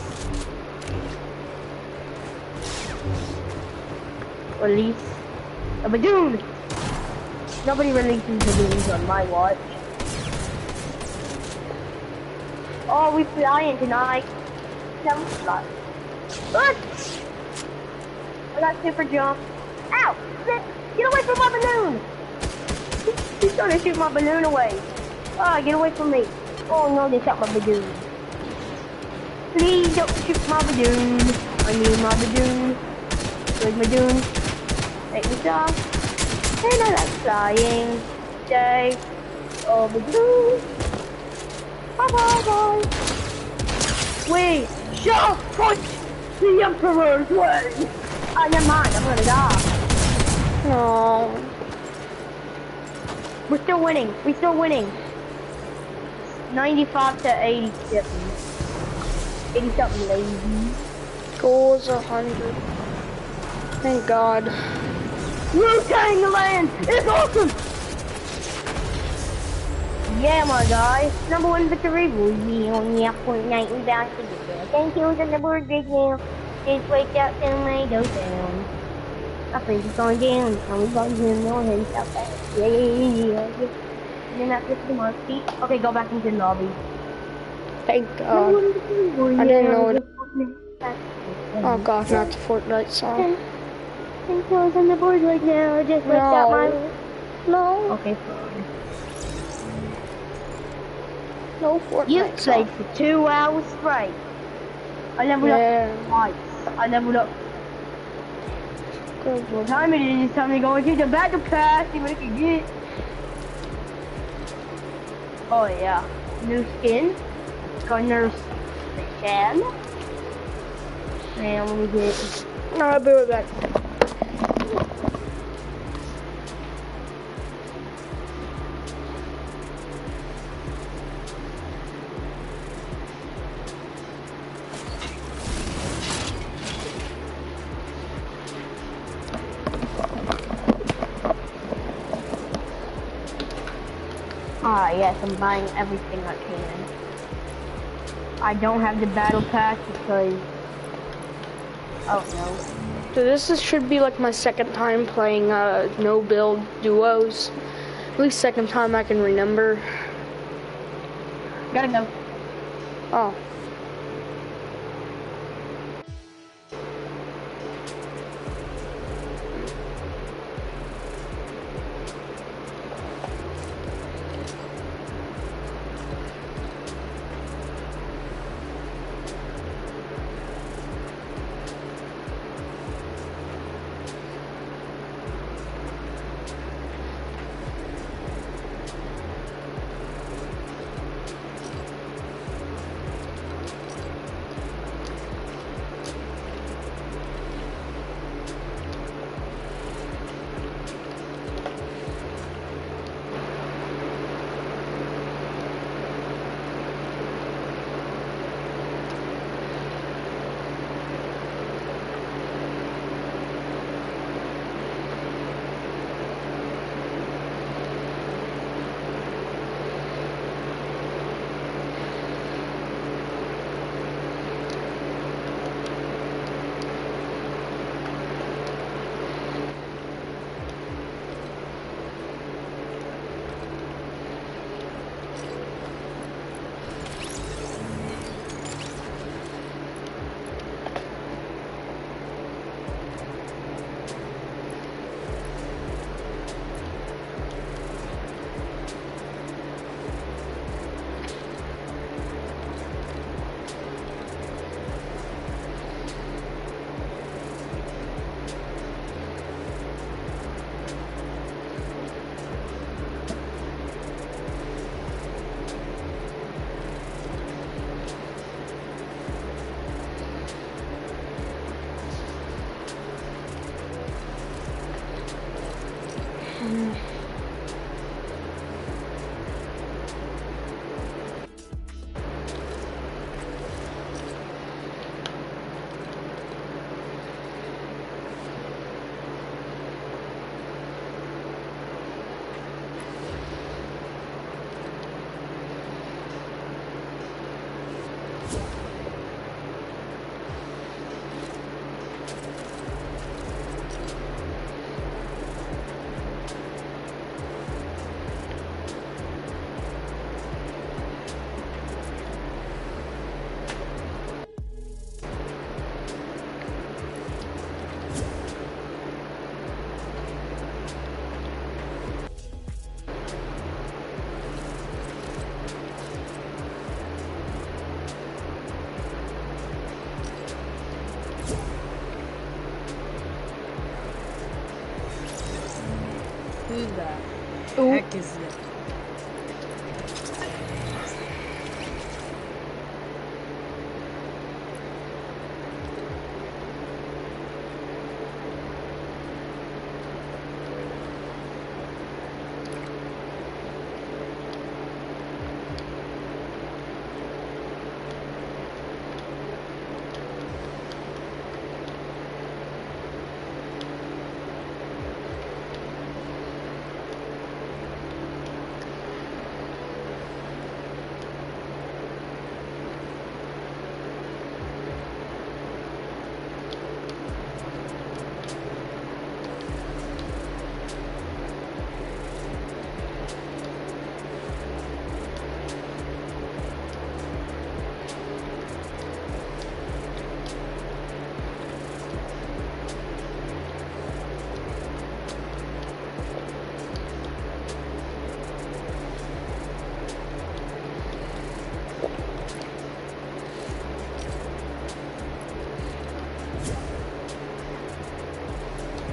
Release a balloon. Nobody releases balloons on my watch. Oh, we flying tonight. We fly. Look! I got super jump. Ow! Get away from my balloon! He's trying to shoot my balloon away. Ah, get away from me. Oh no, they shot my balloon. Please don't shoot my balloon. I need my balloon. Where's my balloon? Take me off. And I like flying. Day. Oh, balloon. Bye bye bye. Wait. Shall punch the Emperor's way. Oh, never mind. I'm gonna die. No. We're still winning. We're still winning. 95 to 80 something. 80 something, lady. Goals a hundred. Thank God. Wu-Tang land! It's awesome! Yeah, my guy. Number one victory. We'll be on the Fortnite. We back together. Thank you the board right now. Just wake up and lay go down. I think it's going down. I'm going to know him out there. Yeah, yeah, yeah, yeah. You're not just the monkey. Okay, go back into the lobby. Thank God. one. I didn't know it. Oh God, not the Fortnite song. Ten kills on the board right now. I just wake up my. No. No. Okay, fine. No Fortnite You song. played for two hours straight. I leveled up Yeah. twice. I leveled up. Good. What time it is? It's time to go into the battle pass. See what I can get. Oh yeah, new skin. Gunner's skin. And let me get. I'll be right back. I'm buying everything I can. I don't have the battle pass because. Oh no. So this is, should be like my second time playing uh, no build duos. At least second time I can remember. Gotta go. Oh.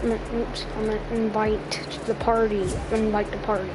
I'm gonna, oops, I'm invite to the party. Invite the party.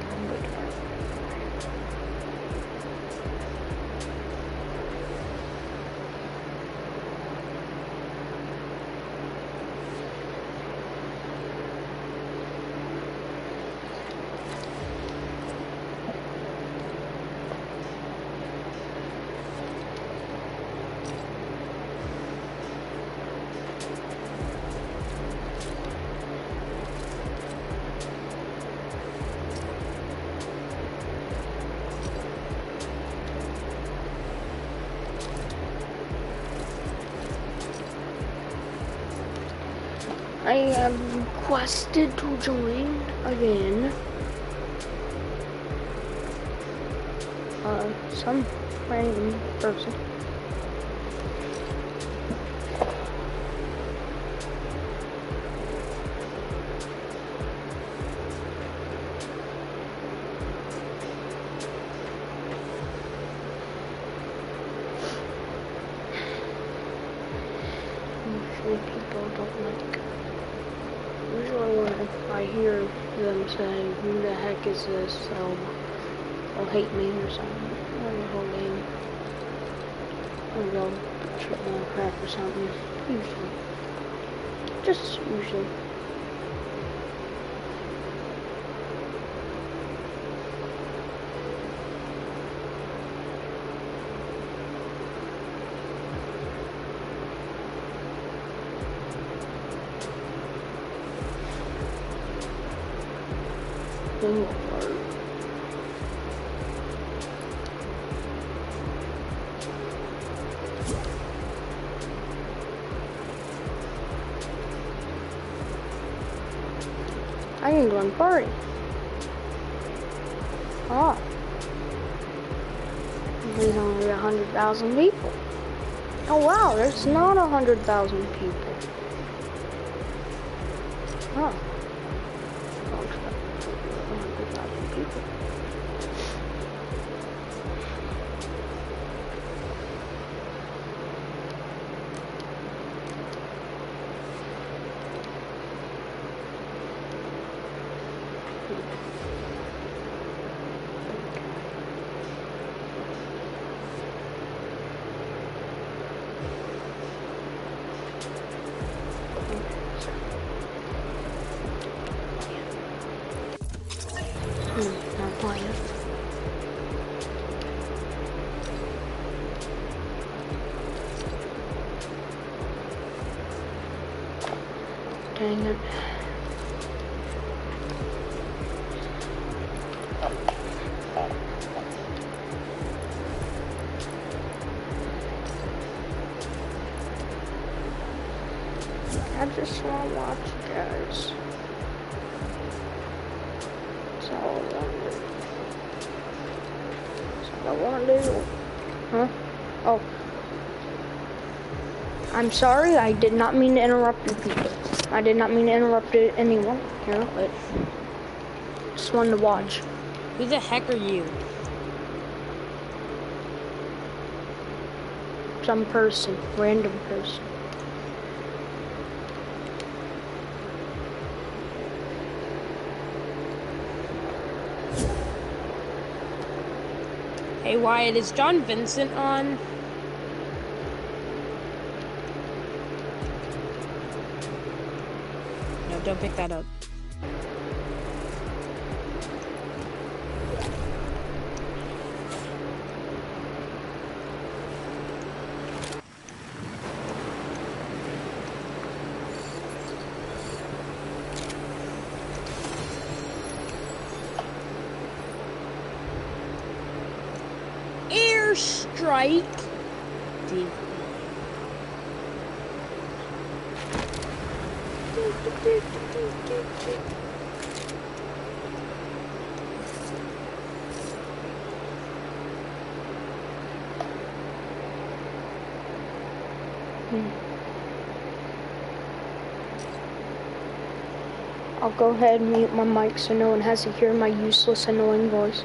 Join again. Uh, some random hate me or something. Or the whole game. Or they'll shit more crap or something. Usually. Just usually. Thousand people. Oh wow, there's not a hundred thousand people. I want to. Huh? Oh. I'm sorry, I did not mean to interrupt you people. I did not mean to interrupt anyone here, but just wanted to watch. Who the heck are you? Some person, random person. Hey it is John Vincent on? No, don't pick that up. Airstrike. Dude. Go ahead and mute my mic so no one has to hear my useless, annoying voice.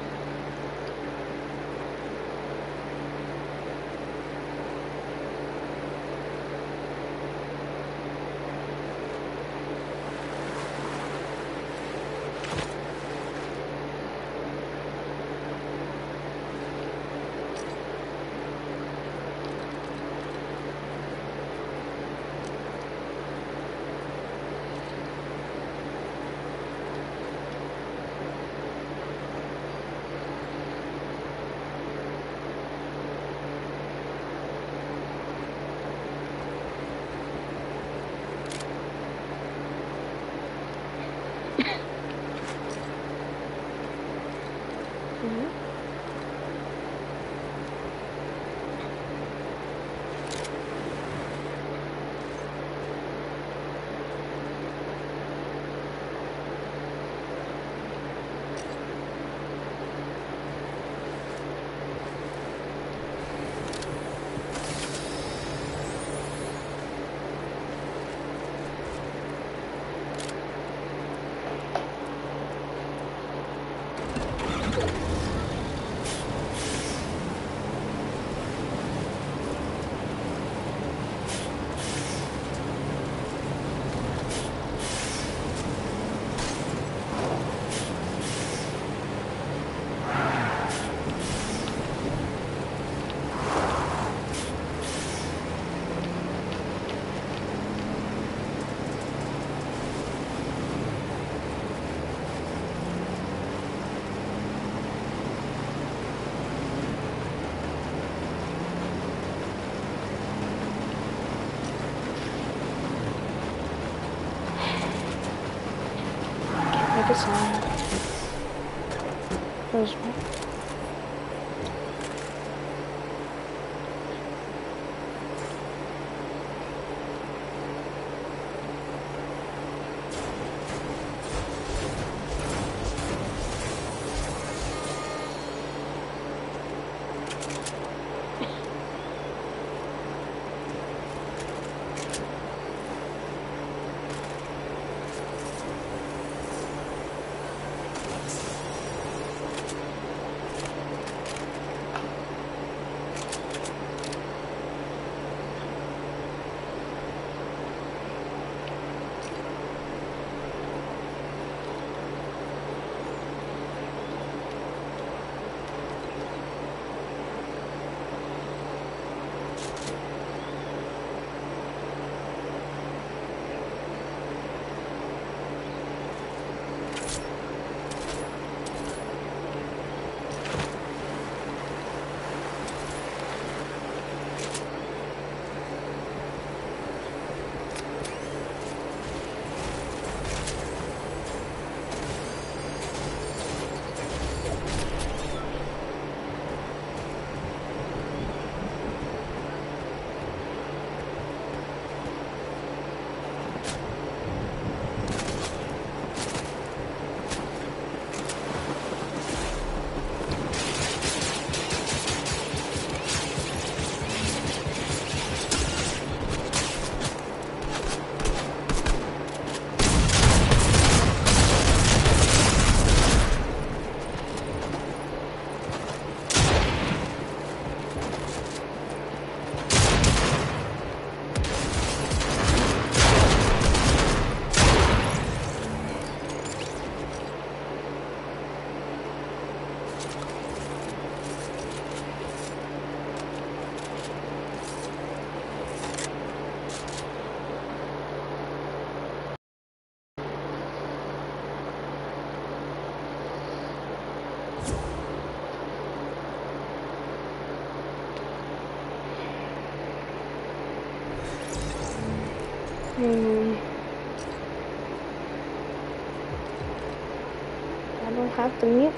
Make a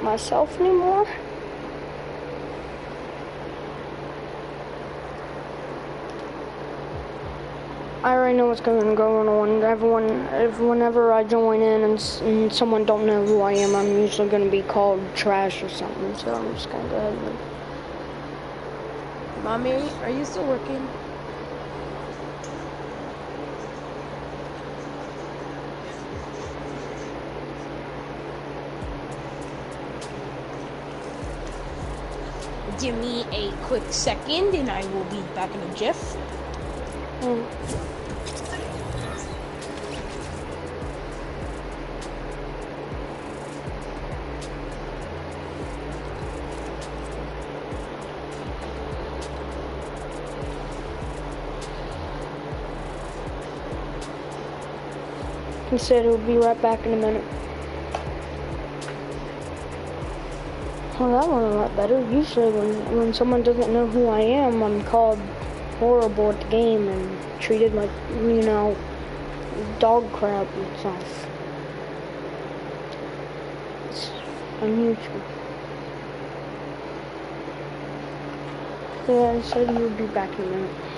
myself anymore. I already know what's going to go on. Everyone, if whenever I join in and, and someone don't know who I am, I'm usually going to be called trash or something. So I'm just going to go ahead and. Mommy, are you still working? Give me a quick second and I will be back in a jiff. Mm. He said he'll be right back in a minute. Well, that went a lot better. Usually, when when someone doesn't know who I am, I'm called horrible at the game and treated like you know dog crap and stuff. It's unusual. Yeah, he said would be back in a minute.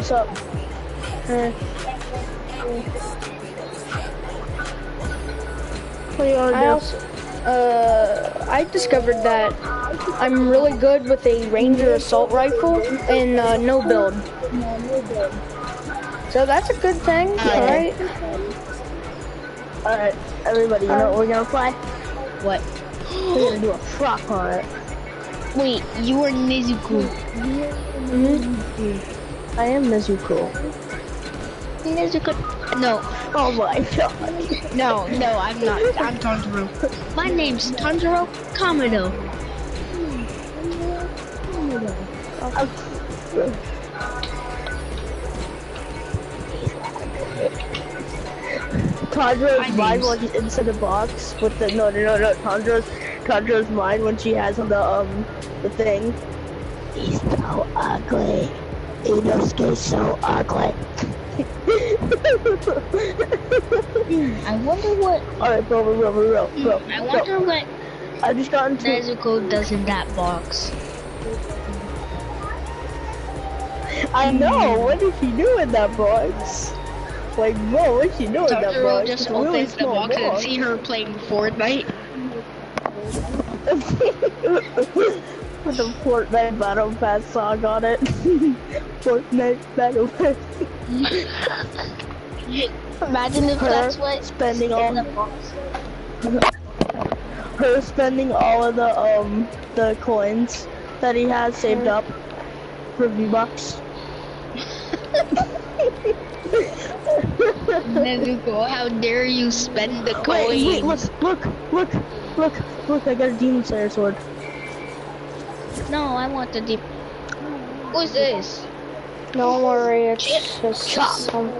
What's up? What do you want to I do? also, uh, I discovered that I'm really good with a Ranger assault rifle and uh, no build. So that's a good thing, alright? Alright, everybody, you know what we're gonna play? What? We're gonna do a frog. Wait, you are Nezuko. I am Nezuko. Nezuko. No, Oh my god. no, no, I'm not. I'm Tanjiro. My name's Tanjiro Kamado. My mind when she's inside the box with the no no no no Tandra's Tandra's mind when she has the um the thing. He's so ugly. Inosuke's so ugly. Hmm, I wonder what. Alright, bro, bro, bro, bro, hmm, bro, I bro. what I just got into Nezuko does in that box. I hmm. know, what did she do in that box? Like, bro, what's she doing in that box? just It's a really opens the small box and box. see her playing Fortnite. With the Fortnite Battle Pass song on it. Fortnite Battle Pass. Imagine if Her that's what spending all the her spending all of the um the coins that he has saved up for V-Bucks. Nezuko, how dare you spend the coins? Wait, wait, look, look, look, look, look, I got a Demon Slayer sword. No, I want the deep. Who's this? Don't worry, it's just Chop. some.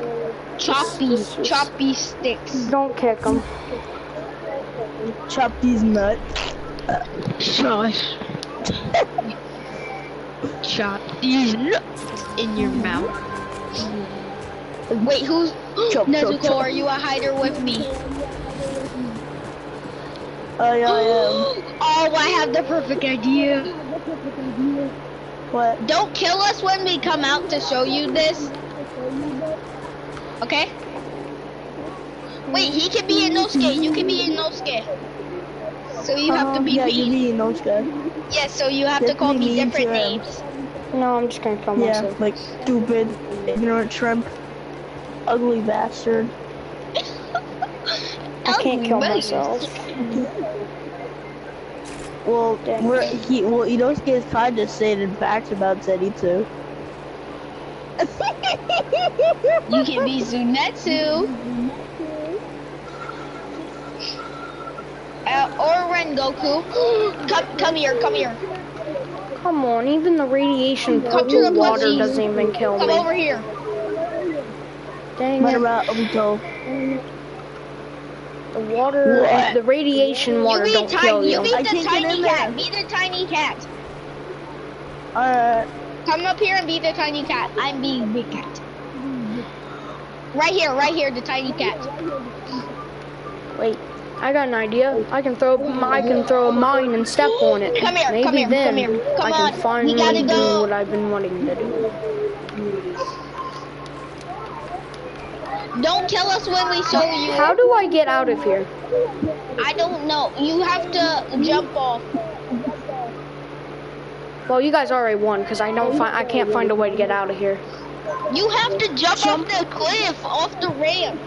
Choppy, choppy sticks. Don't kick him. Chop these nuts. Shush. Chop these nuts in your mouth. Wait, who's Chop, chop, Nezuko? chop. Are you a hider with me? Oh yeah, I oh, I have the perfect idea. Am. What? Don't kill us when we come out to show you this. Okay? Wait, he can be Inosuke. You can be Inosuke. So you have to Um, be yeah, me. you be Inosuke. Yes, so you have to call me Definitely different too. names. No, I'm just gonna kill Yeah, myself. like stupid, ignorant shrimp, ugly bastard. I can't kill myself. Well, Damn. we're, he well Inosuke is kind of stated facts about Zenitsu. You can be Zenitsu. Uh, or Rengoku. come, come here, come here. Come on, even the radiation Come to the water plushies. doesn't even kill me. Come over here. Dang What it. about Obito? The water, uh, What? the radiation water you don't kill you. You be I the tiny in cat. Be the tiny cat. Alright, Come up here and be the tiny cat. I'm being big cat. Right here, right here, the tiny cat. Wait, I got an idea. I can throw, I can throw a mine and step on it. Come here, Maybe come here, then come here. Come I can on, finally do what I've been wanting to do. Don't kill us when we show you. How do I get out of here? I don't know. You have to jump off. Well, you guys already won because I don't find, I can't find a way to get out of here. You have to jump, off the cliff, off the ramp.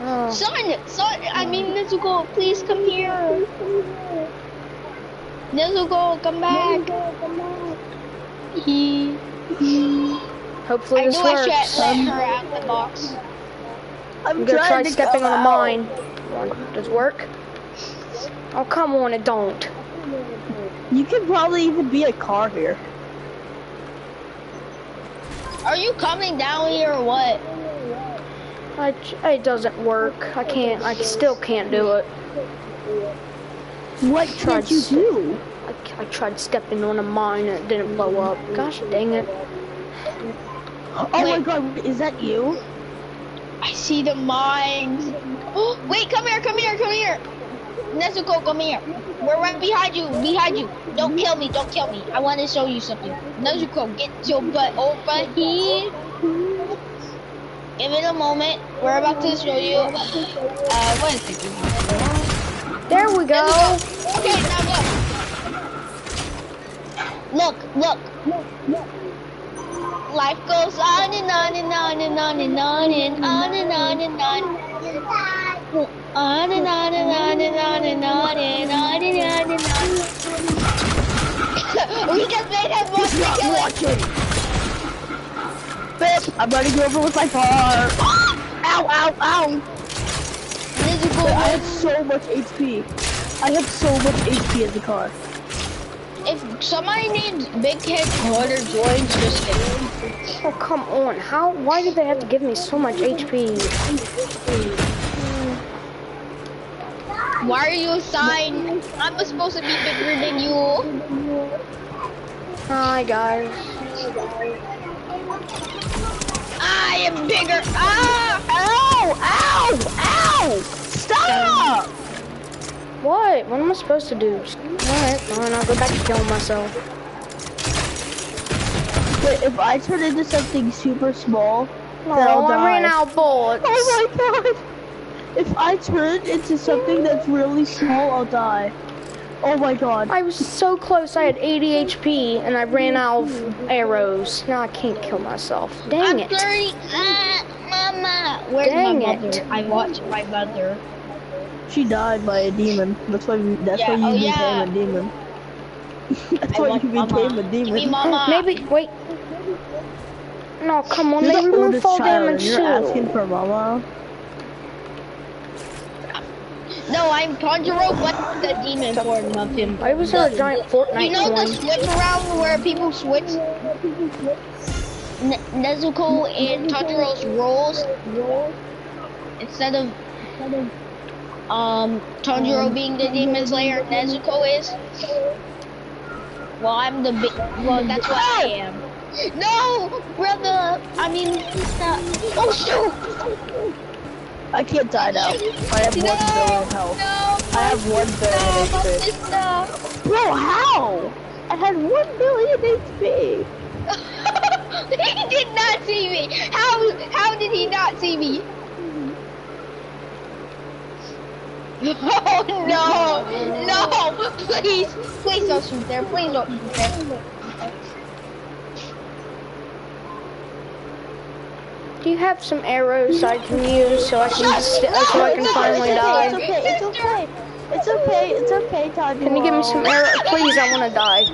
Oh. Son, son, I mean Nezuko, please come here. Nezuko, come back. He. Hopefully I this knew I works. should let um, her out the box. I'm I'm gonna try to stepping on a mine. Does it work? Oh, come on, it don't. You could probably even be a car here. Are you coming down here or what? I, it doesn't work. I can't, I still can't do it. What Tried can't you do? I, I tried stepping on a mine and it didn't blow up. Gosh dang it. Oh my god, is that you? I see the mines. Wait, come here, come here, come here. Nezuko, come here. We're right behind you, behind you. Don't kill me, don't kill me. I want to show you something. Nezuko, get your butt over here. Give it a moment. We're about to show you. Uh, what is it? There we go. Nezuko. Okay, now look. Look, look. Life goes on and on and on and on and on and on and on and on. And on and on and on and on and on and on and on and on. we just made him watch me kill him. Bitch, I'm running you over with my car. ow, ow, ow. Physical. I have so much HP. I have so much HP in the car. If somebody needs Big Head Carter joins, just hit him. Oh, come on. How? Why do they have to give me so much HP? Why are you assigned? I'm supposed to be bigger than you. Hi, guys. I am bigger. Ah! Ow, ow, ow. Stop. What? What am I supposed to do? Alright, fine. I'll go back to killing myself. Wait, if I turn into something super small, then I'll Oh, I ran out of bullets. Oh my god! If I turn into something that's really small, I'll die. Oh my god. I was so close. I had 80 HP and I ran out of arrows. Now I can't kill myself. Dang I'm it. 30. Ah, mama. Where's Dang my mother? it. I watched my mother. She died by a demon. That's why. We, that's Yeah, why you oh, became yeah. a demon. that's I why want you mama. became a demon. mama. Oh, maybe, wait. No, come on. You're They the fall damage you're asking for mama. No, I'm Tanjiro, but the demon form of him. Why was there a giant Fortnite You know the switch around where people switch Ne- Nezuko and Tanjiro's roles? Instead of um Tanjiro um, being the demon um, slayer, Nezuko is. Well, I'm the big. Well, that's what I ah! am. No, brother. I mean, sister. Oh shoot! I can't die now. I have No, one billion health. no, I have one billion HP. sister. Bro, how? I had one billion HP. he did not see me. How how did he not see me? Oh no, no, please, please don't shoot there, please don't shoot there. Do you have some arrows I can use so I can st- so I can finally It's die? okay, it's okay. It's okay, it's okay, Tanjiro. Can you give me some arrows? Please, I want to die.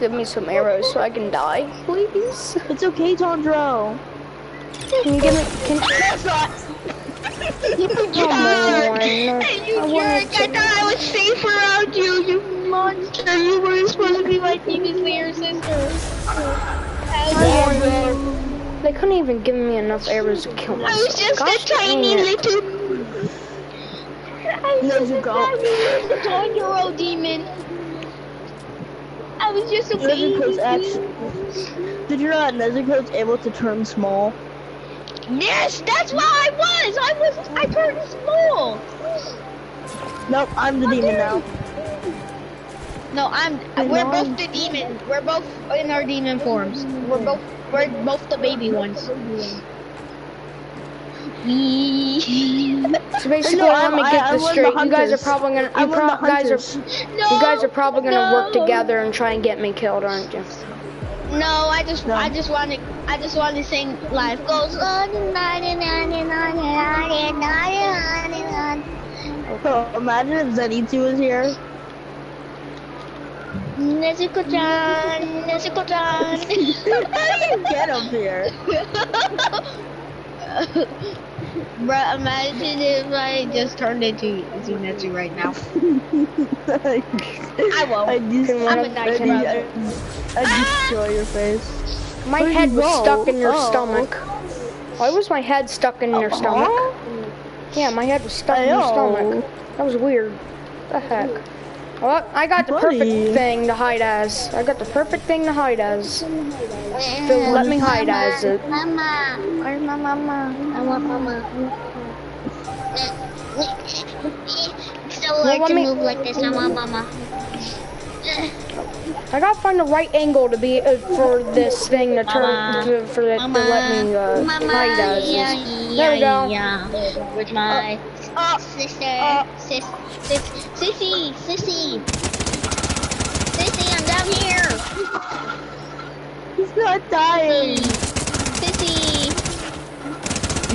Give me some arrows so I can die, please. It's okay, Tanjiro. Can you give me? Can, You jerk! on. You I jerk! I thought I was safe around you, you monster! You were supposed to be my demon slayer sister. How they couldn't even give me enough arrows to kill myself. I was just Gosh a tiny little. I was just a tiny little Tanjiro demon. I was just a baby. Nezuko's actually. Did you know that Nezuko's able to turn small? Yes, that's what I was. I was. I turned small. Nope, I'm the demon now. No, I'm. Wait, we're no, both I'm- the demon. We're both in our demon forms. We're both. We're both the baby ones. We. So basically, No, let I'm- me I- get I'm this the straight. You guys are probably gonna. You pro- guys are. No, You guys are probably gonna work together and try and get me killed, aren't you? No, I just, No. I just want to, I just want to sing "Life Goes On and On and On and On and On and On and On and Oh, imagine if Zenitsu was here. On." Nezuko-chan, Nezuko-chan. How do you get up here? Bruh, imagine if I just turned into Zenitsu right now. I won't. I just, I'm a one- nice I, brother. I, I ah! destroy your face. My Where'd head was go? stuck in your Oh. stomach. Why was my head stuck in your oh. stomach? Huh? Yeah, my head was stuck I in your know. stomach. That was weird. The heck? Well, I got the Buddy. perfect thing to hide as. I got the perfect thing to hide as. So let me hide as it. Mama, where's my mama? I want mama. Still Well, learn let to me- move like this. I want mama. I gotta find the right angle to be uh, for this thing to turn Mama. to, for it to let me uh, mama, hide as. yeah, yeah, There we go. yeah. With my Uh, sister, uh. sis, sis, sissy, sissy, sissy, I'm down here. He's not dying. Sissy.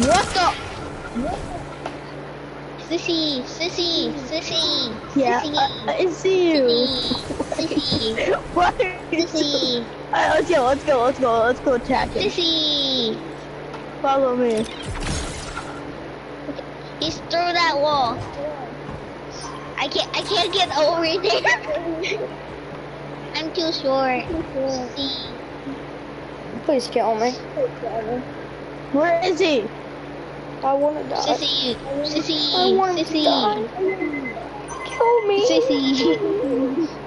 What the? Sissy, sissy, sissy, Yeah, sissy, I, I see you. sissy, What you doing? sissy, Alright, let's go, let's go, let's go, let's go attack him. sissy. Follow me. He's through that wall. I can't, I can't get over there. I'm too short. See, Please kill me. Where is he? I want to die. sissy, sissy, I want him to sissy, die. Kill me. sissy.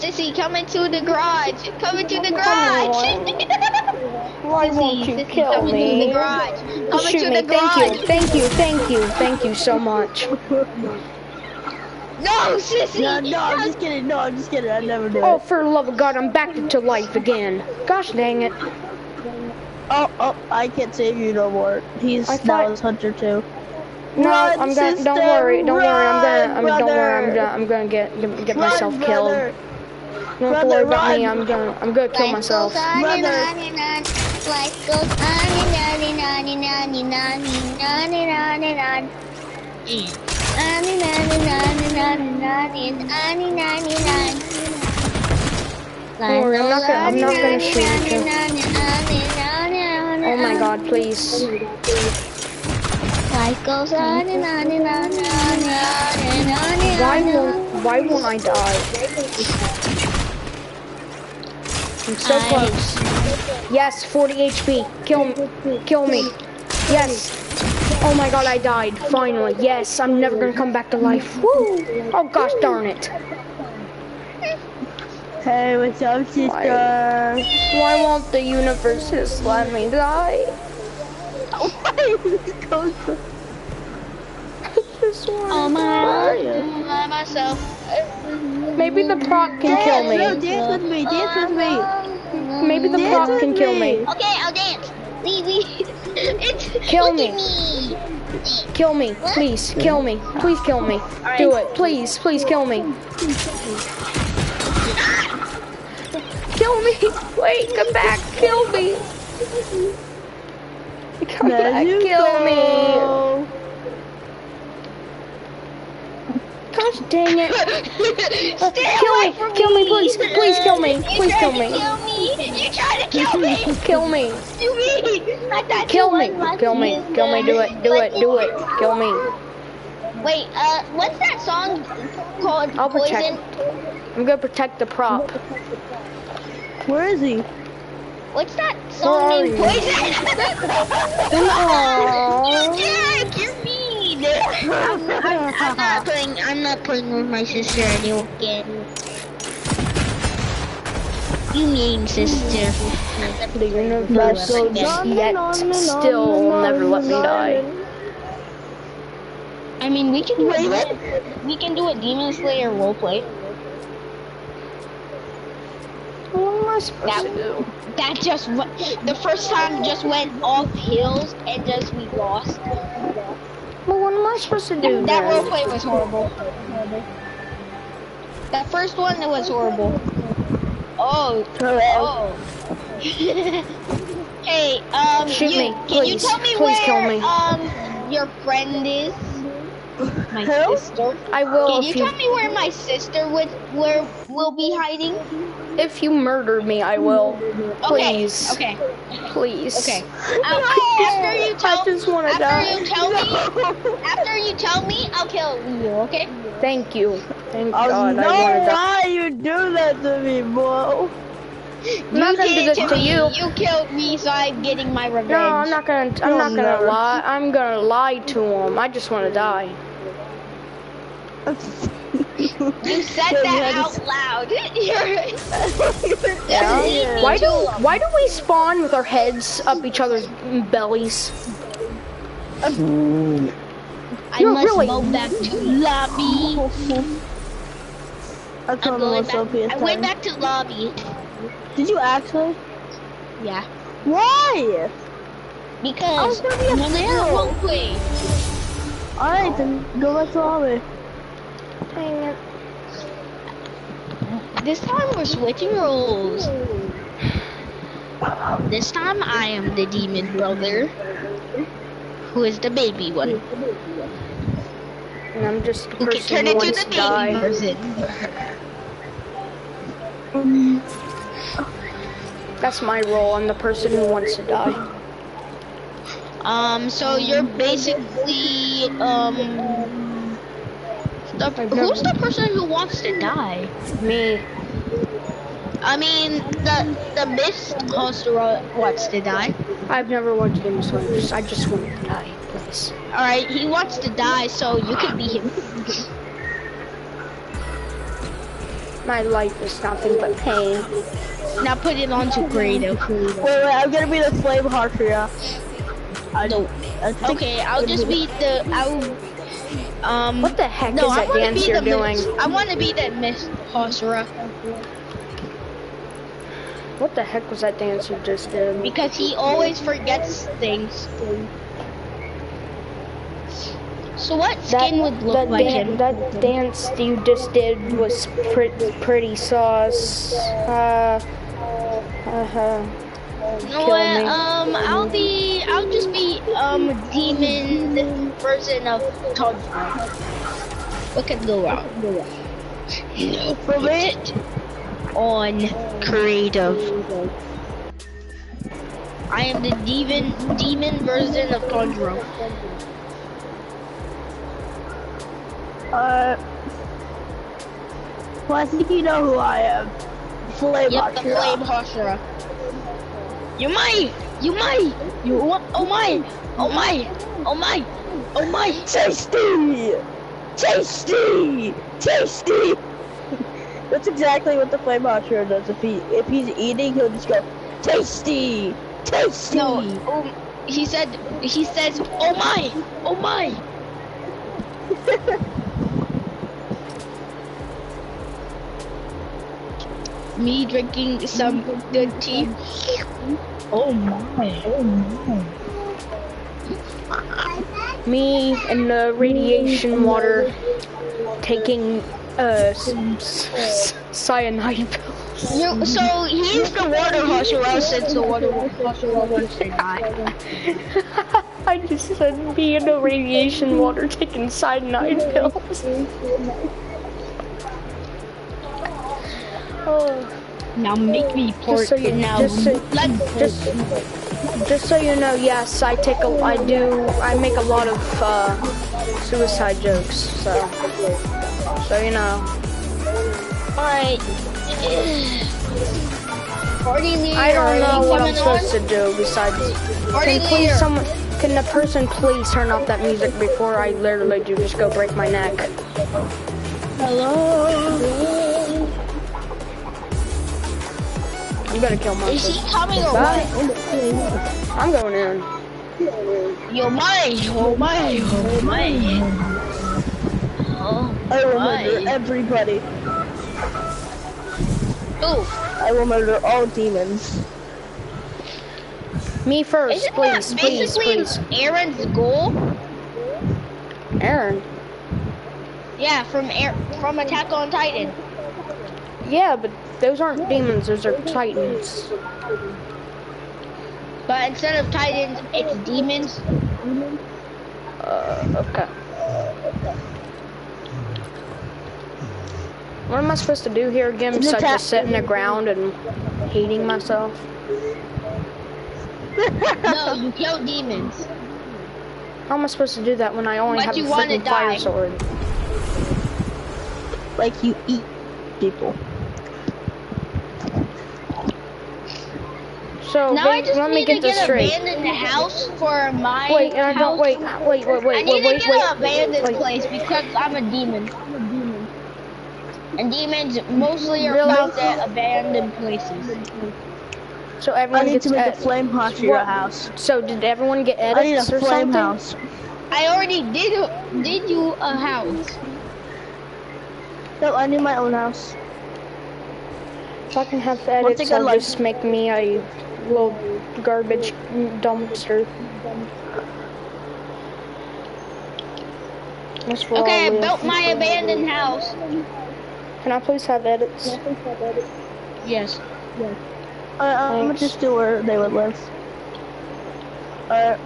Sissy, come into the garage. Come into the garage. Why won't you Sissy, kill come into the me? garage. Come Shoot into me. the Thank you. Thank you. Thank you. Thank you so much. No, sissy. No, no, I'm just kidding. No, I'm just kidding. I never do Oh, for the love of God, I'm back to life again. Gosh dang it. Oh, oh, I can't save you no more. He's I now thought- his hunter too. No, Run, I'm gonna. Don't worry. Don't worry. I'm gonna. I'm, run, don't worry. I'm gonna. I'm gonna get get, get Run, myself killed. Brother. Don't brother, worry about me. run. I'm gonna. I'm gonna kill Life myself. goes on and Brother. on and on. Life goes on and on and on and on and on and on and on and on. On and on and on and on and on and on and on and on. Don't worry, I'm not gonna- I'm not gonna shoot you. you. Oh my God, please. Life goes on and on and on and on and on and on. Why and on. won't Why won't I die? I'm so I- close. Yes, 40 HP. Kill me. Kill me. Yes. Oh my god, I died. Finally. Yes, I'm never gonna come back to life. Woo! Oh gosh darn it. Hey, what's up, sister? Why won't the universe just let me die? Just wanna Oh my, die. by myself. Maybe the prop can kill Dance, no, me. dance with me, dance with me. Maybe the Dance prop with can kill me. me. Okay, I'll dance. We, we, it's, Kill look me. at me. Kill me, please, kill me, please kill me. Do it, please, please kill me. Kill me, wait, come back, kill me. Come There back, you kill me. go. Gosh dang it. Uh, Stay kill away me, from kill me, please, please kill me, You please tried kill to me. Kill me. You tried to kill me. Kill me, Do me. I thought kill you me, was my kill me, sister. kill me, do it, do it, do it, kill me. Wait, uh, what's that song called? I'll Poison. protect. I'm gonna protect the prop. Where is he? What's that song Where are named you? Poison? Aww. you jerk! I'm, I'm, I'm not playing. I'm not playing with my sister again. You mean sister? The universe yet still never let me die. I mean, we can do a we can do a Demon Slayer roleplay. What That-? That just the first time just went off hills and just we lost. Well, what am I supposed to do That then? roleplay was horrible. That first one that was horrible. Oh, oh. hey, um, Shoot you, me, can you please. tell me Please where kill me. um your friend is? My Who? sister. I will Can you you tell me where my sister would where will be hiding? If you murder me. I will. Please, Okay. please. Okay. Uh, after you tell I just want to after die. you tell me after you tell me, I'll kill you. Okay. Thank you. Thank Oh, God. no, I want to die. why you do that to me, bro? I'm not gonna do this it to you. You killed me, so I'm getting my revenge. No, I'm not gonna. I'm You'll not gonna never. lie. I'm gonna lie to him. I just want to die. You said Yeah, you that had out to- loud. You're Yeah. Why do Why do we spawn with our heads up each other's bellies? I You're must really- go back to lobby. I I'm told him going what's back. up. I went back to lobby. Did you actually? Yeah. Why? Because oh, I was gonna be gonna do a fail. Alright, then go back to lobby. Dang it. This time we're switching roles. This time I am the demon brother, who is the baby one. And I'm just the person turn who into wants the to die. baby. That's my role. I'm the person who wants to die. Um, so you're basically um the, who's the person who wants to die? Me. I mean, the the Mist Hashira wants to die. I've never watched Game of Thrones. I just want to die, please. All right, he wants to die, so you can be him. My life is nothing but pain. Now put it on to creative. Wait, wait, I'm gonna be the flame Hashira. I No. I think Okay, I'll just be the I'll um. What the heck no, is that dance be you're the doing? Miss, I want to be the Mist Hashira What the heck was that dance you just did? because he always forgets things. So what That, skin would look that, like him? that dance you just did was pretty, pretty sauce. Uh, uh-huh. You know what? me. Um, I'll be, I'll just be um demon version of Tundra. What can go wrong? for me, on creative. I am the demon demon version of Tundra. uh, well, I think you know who I am. Flame Yep, the flame Hashira. You might! You might! You what? Oh my! Oh my! Oh my! Oh my! Tasty! Tasty! Tasty! That's exactly what the flame Hashira does. If he if he's eating, he'll just go, Tasty! Tasty! No, um, he said, he says, oh my! Oh my! Me drinking some good tea. Oh my! Oh my! Me and the radiation water taking uh cyanide pills. You, so he's the water Hashira since the water to die. I just said me and the radiation water taking cyanide pills. Oh, Now make me pour just so you now. just so, just just so you know, yes, I take a I do I make a lot of uh, suicide jokes. So so you know. Alright. Party leader. I don't know what I'm on? supposed to do besides. Party Can please leader. someone, can the person please turn off that music before I literally do just go break my neck? Hello. I'm gonna kill Is myself. he coming or what? I'm going in. Yo, my, oh my, oh my. Oh I will murder everybody. Ooh, I will murder all demons. Me first, isn't please, that please, please. Eren's goal? Aaron. Yeah, from Air, from Attack on Titan. Yeah, but those aren't demons, those are titans. But instead of Titans, it's demons. Uh, okay. What am I supposed to do here again besides just sitting the ground and hating myself? No, you kill demons. How am I supposed to do that when I only But have a freaking fire sword? Like you eat people. So now I just let me need get to this get straight. abandoned house for my Wait, and I don't house. wait, wait, wait, wait, I need wait, wait, to get wait. an abandoned wait. place because I'm a demon. I'm a demon. And demons mostly are Really? found at abandoned places. So everyone I need gets to make ed- a flame house for your house. So did everyone get edits I need a edits or flame something? house. I already did a, did you a house. No, I need my own house. If I can have One edits, I I'll like- just make me a little garbage dumpster. That's where Okay, I built my abandoned house. Can I please have edits? Yes. I, I'm gonna just do where they would live. Uh,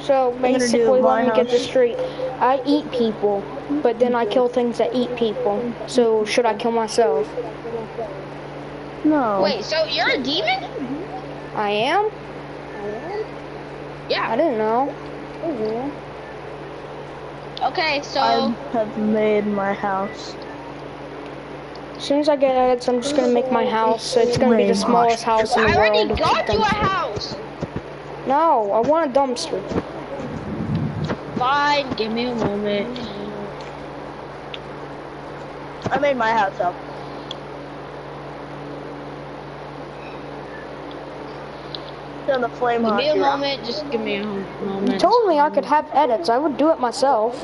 So basically, my let me get house? this straight. I eat people, but then I kill things that eat people. So should I kill myself? No. Wait, so you're a demon? I am? Yeah. I didn't know. Okay, so I have made my house. As soon as I get edits, I'm just gonna make my house. So It's gonna be the smallest house in the world. I the already world. got you a house. No, I want a dumpster. Fine, give me a moment. I made my house up. It's on the flame Give me a here. moment. Just give me a moment. You told me I could have edits. I would do it myself.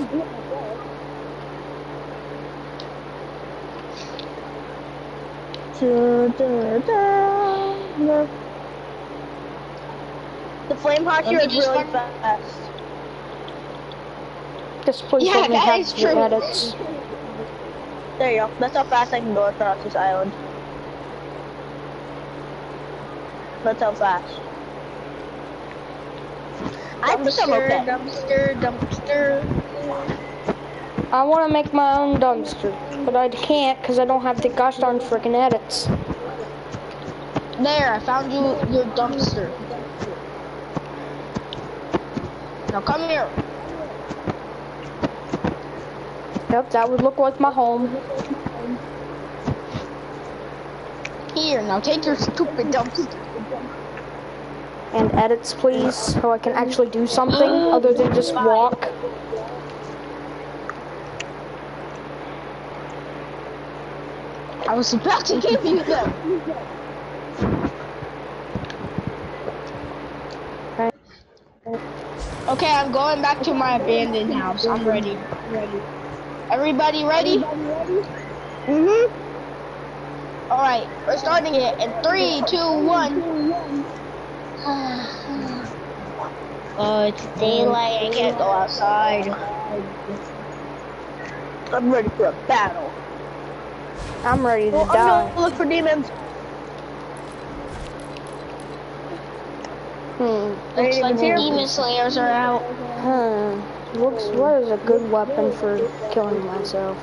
The flame hot Let is really fast. Just please Yeah, let me that have is the true. edits. There you go. That's how fast I can go across this island. That's how fast. I think I'm okay. Dumpster, dumpster. I want to make my own dumpster, but I can't because I don't have the gosh darn freaking edits. There, I found you your dumpster. Now come here. Yep, that would look like my home. Here, now take your stupid dumpster. And edits, please, so I can actually do something other than just walk. I was about to give you them. Okay, I'm going back to my abandoned house. I'm ready. Ready. Everybody ready? Mhm. All right, we're starting it in three, two, one. Oh, it's daylight. I can't go outside. I'm ready for a battle. I'm ready to Well, I'm die. gonna look for demons. Hmm. Looks like the demon slayers are out. Hmm. Looks what is a good weapon for killing myself?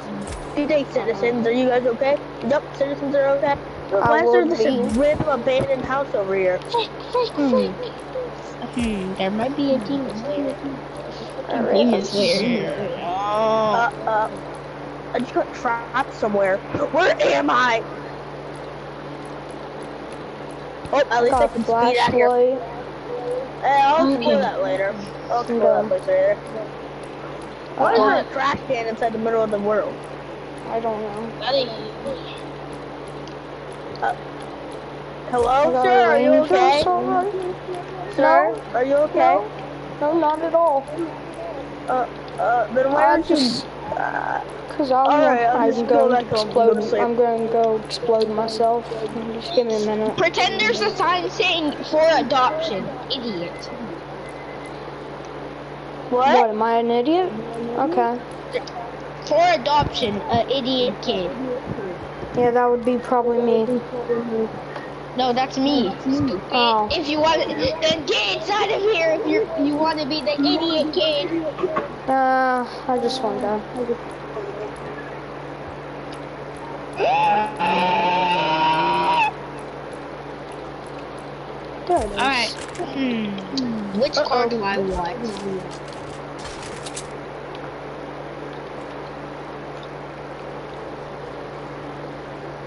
Good day, citizens. Are you guys okay? Yep, citizens are okay. Why is there this be. random abandoned house over here? Hmm. Hmm. There might be a demon slayer. There Demon is. slayer. Uh, uh, I just got trapped somewhere. Where am I? Oh, at least I Got can speed out here. flashlight. Eh, I'll Mm. explore that later. I'll explore Yeah. that place later. Why is Uh-oh. there a trash can inside the middle of the world? I don't know. Hello, I got sir? Are you okay? sword. Sir, are you okay? No, not at all. Uh, uh, then why I aren't you? just, Uh, cause I'm, Alright, I'll I'm just going to home and go to explode. I'm going to go explode myself. Just give me a minute. Pretend there's a sign saying for adoption. Idiot. what? What? Am I an idiot? Okay. For adoption, a idiot kid. Yeah, that would be probably me. No, that's me. Stupid. Oh. If you want, then get inside of here. If you you want to be the idiot kid. Uh, I just want to. There it is. All right. Hmm. Which car do I want?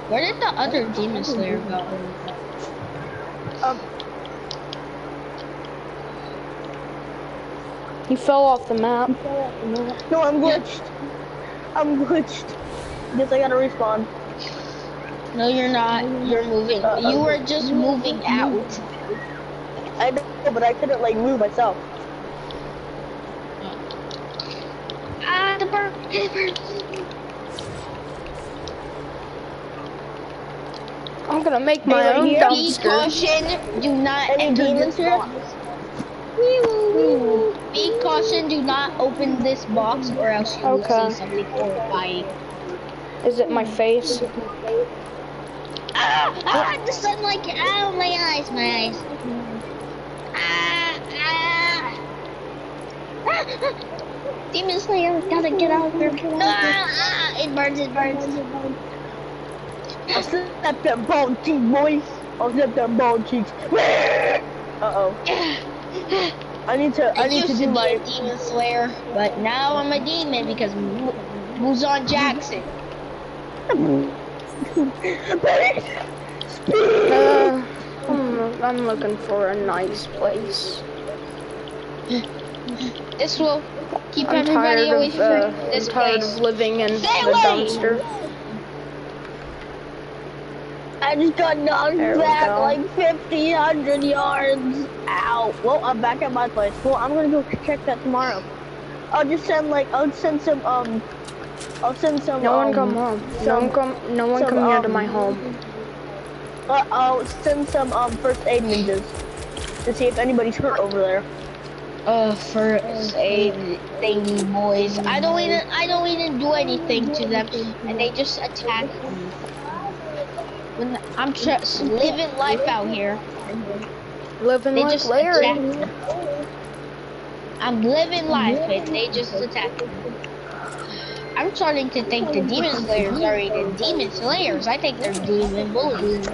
Where did the other demon slayer go? Um, He fell off the map. no, I'm glitched. I'm glitched. Guess I gotta respawn. No, you're not. You're moving. You were just moving out. I know, but I couldn't like move myself. Ah, the bird. The bird. I'm gonna make my own here. Be dumpster. caution. Do not Any enter this here? box. Be caution. Do not open this box, or else you Okay. will see something horrifying. Is it my face? Ah, ah, the sunlight. Ow, my eyes, my eyes. Ah, ah. Demon Slayer, gotta get out of here. Ah, ah, it burns, it burns. I'll slap that bald cheek, boys. I'll slap that bald cheeks. Uh-oh. I need to, I I need used to to do be my... a demon slayer, but now I'm a demon because Mu- Muzan Jackson. Uh, I'm, I'm looking for a nice place. This will keep I'm everybody tired away of, from uh, this I'm tired place. of living in Stay the away! dumpster. I just got knocked There back go. like 50, 100 yards. Ow. Well, I'm back at my place. Well, I'm gonna go check that tomorrow. I'll just send like, I'll send some, um, I'll send some, No um, one come home. No one come. No one some, come here to um, my home. Uh, I'll send some, um, first aid ninjas to see if anybody's hurt over there. Uh, first aid thingy boys. I don't even, I don't even do anything to them, and they just attack me. When I'm just living life out here, Living they like just Larry. attack. I'm living life, and they just attack me. I'm starting to think the demon slayers are even demon slayers. I think they're demon bullies.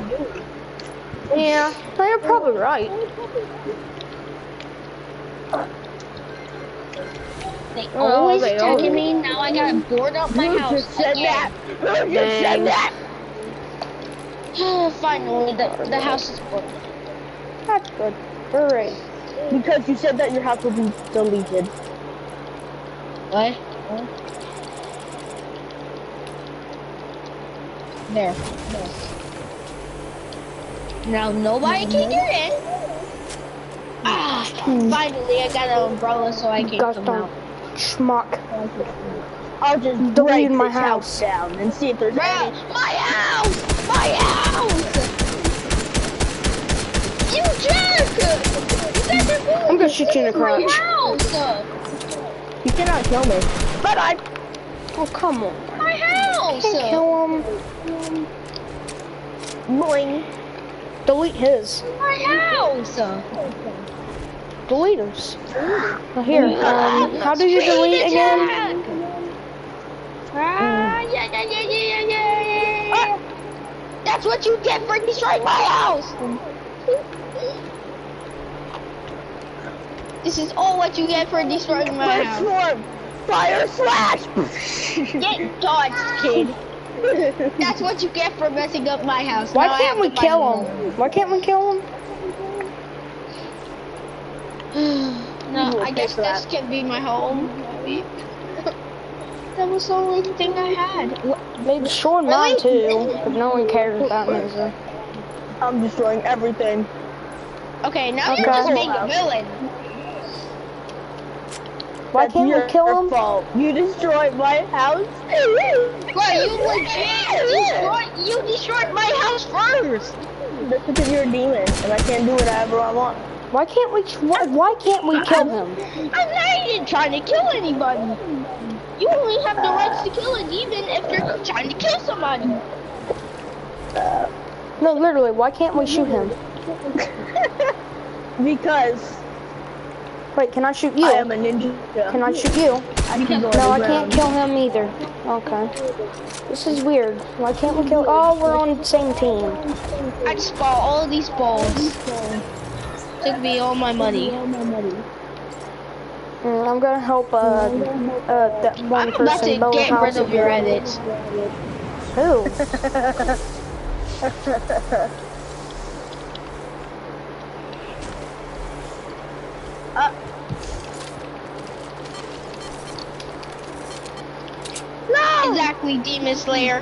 Yeah, no, you're probably right. They Well, always they attacking always- me. Now I gotta board up my You house just said again. that. You said that. Finally, the, the house is booked. That's good. Hooray. Because you said that your house will be deleted. What? There. Now nobody can get in. Ah, finally I got an umbrella so I can come out. Schmuck. I'll just Delete break my this house. down and see if there's Bro, any. my house! My house! You jerk! You guys are going I'm gonna shoot you in the my crotch. house! You cannot kill me. But I. Oh, come on. My house! Can't kill him. Boing. Delete his. My house! Delete his. Oh, here. Um, how do you delete again? Ah, yeah, yeah, yeah, yeah, yeah, yeah, yeah. That's what you get for destroying my house! This is all what you get for destroying my First house. swarm. Fire slash. Get dodged, kid. That's what you get for messing up my house. Why Now can't we kill him? Why can't we kill him? No, I guess this that. can be my home. That was the only thing I had. They destroyed mine too, but no one cares about me. So. I'm destroying everything. Okay, now Okay. you're just being a villain. Why That's can't your we kill him? fault. You destroyed my house. Bro, you legit destroyed, you destroyed my house first. That's because you're a demon, and I can't do whatever I want. Why can't we? Why, why can't we kill him? I'm not even trying to kill anybody. You only have the rights to kill a demon if you're trying to kill somebody. No, literally. Why can't we shoot him? Because Wait, can I shoot you? I am a ninja. Can I shoot you? I can No, I can't kill him either. Okay. This is weird. Why can't we kill? Oh, we're on the same team. I just bought all these balls. Took me all my money. Mm, I'm gonna help uh, uh that one I'm about to person build a get rid of your again. edits. Who? No! Exactly, Demon Slayer.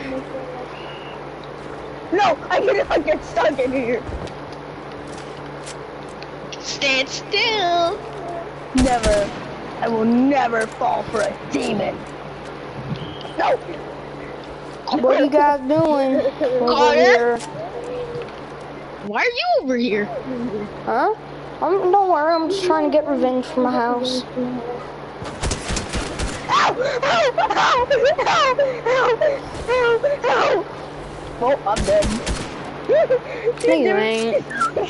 No! I cannot get stuck in here. Stand still. Never. I will never fall for a demon. No! What are you guys doing over here? Why are you over here? Huh? I'm, don't worry, I'm just trying to get revenge for my house. Ow! Ow! Ow! Ow! Ow! Ow! Ow! Oh, I'm dead. No, you ain't. Why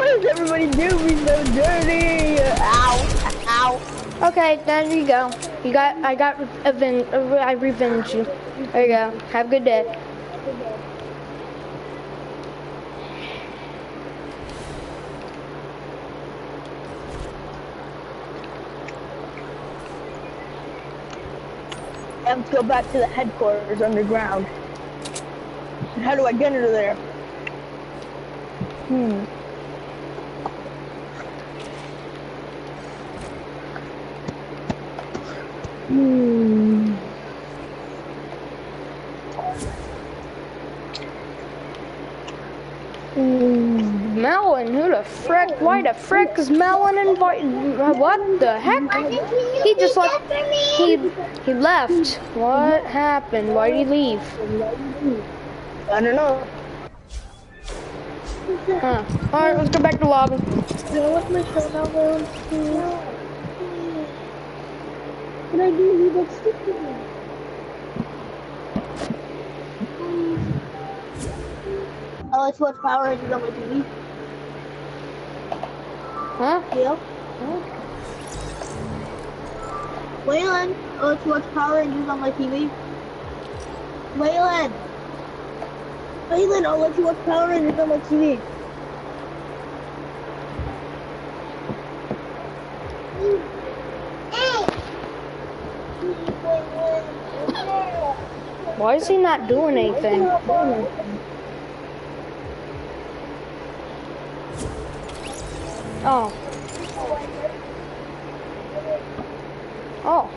does everybody do me so dirty? Ow! Ow! Okay, there you go. You got, I got, aven- I revenge you. There you go. Have a good day. Let's go back to the headquarters underground. And how do I get into there? Hmm. Hmm. Mm, Melon, who the frick? Why the frick is Melon invited? What the heck? He just left. He he left. What happened? Why did he leave? I don't know. Huh. All right, let's go back to lobby. Can I do you that stick to me? Oh, let's watch Power Rangers on my TV. Huh? Deal? Waylon, oh, let's watch Power Rangers on my TV. Waylon! Waylon, I'll let you watch Power Rangers on my TV. Why is he not doing anything? Oh. Oh.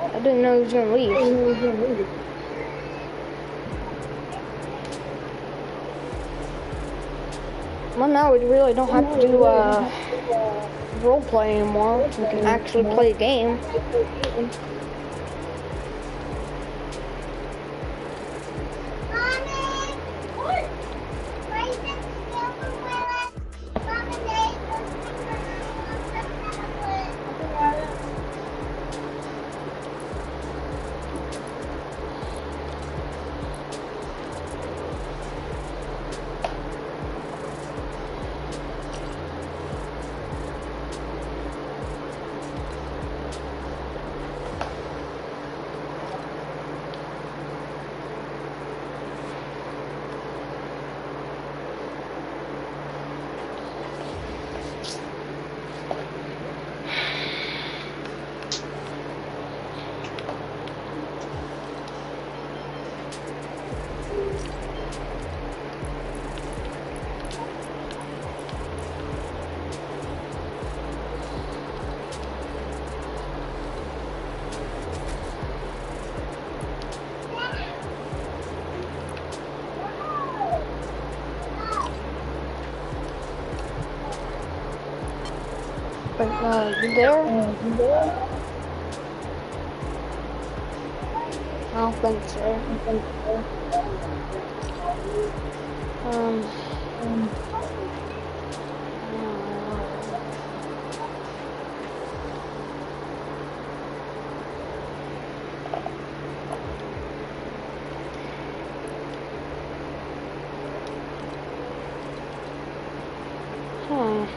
I didn't know he was gonna leave. Well, now we really don't have to do uh, role play anymore. We can actually play a game. But, there? I don't think so. Um. Hmm.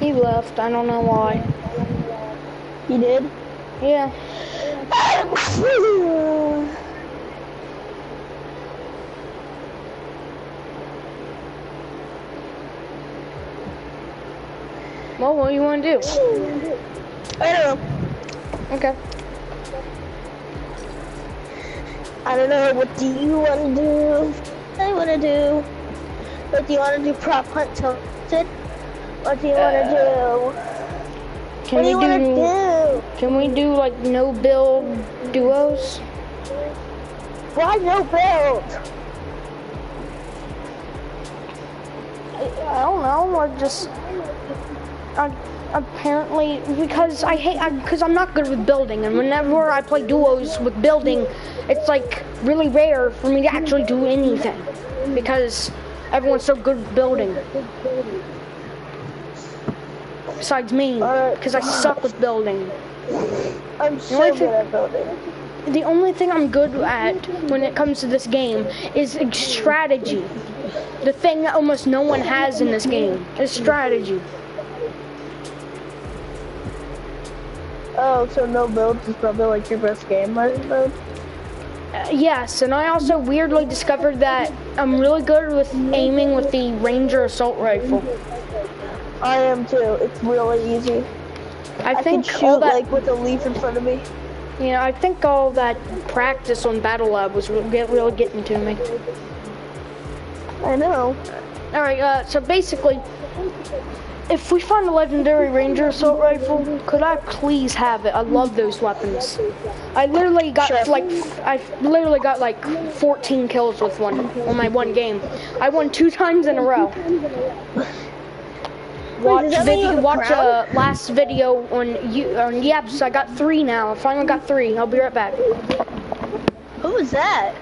He left. I don't know why. He did? Yeah. Well, what do you want to do? I don't know. Okay. I don't know. What do you want to do? I want to do. What do you want to do? Prop hunt tilted? What do you want to do? Can what do we to do? Can we do like no build duos? Why no build? I, I don't know. I just I, apparently because I hate because I'm not good with building, and whenever I play duos with building, it's like really rare for me to actually do anything because everyone's so good with building. Besides me, because I suck with building. I'm so good at building. the only thing I'm good at when it comes to this game is strategy. The thing that almost no one has in this game is strategy. Oh, so no builds is probably like your best game mode? Uh, yes, and I also weirdly discovered that I'm really good with aiming with the Ranger assault rifle. I am too. It's really easy. I, I think can shoot all that, like with a leaf in front of me. you know, I think all that practice on Battle Lab was really, get, really getting to me. I know. All right, uh, so basically, if we find a legendary Ranger assault rifle, could I please have it? I love those weapons. I literally got Sure. like, I literally got like 14 kills with one on my one game. I won two times in a row. Watch does that you video, have a watch uh, last video on you on Yeps. I got three now. I finally got three. I'll be right back. Who was that?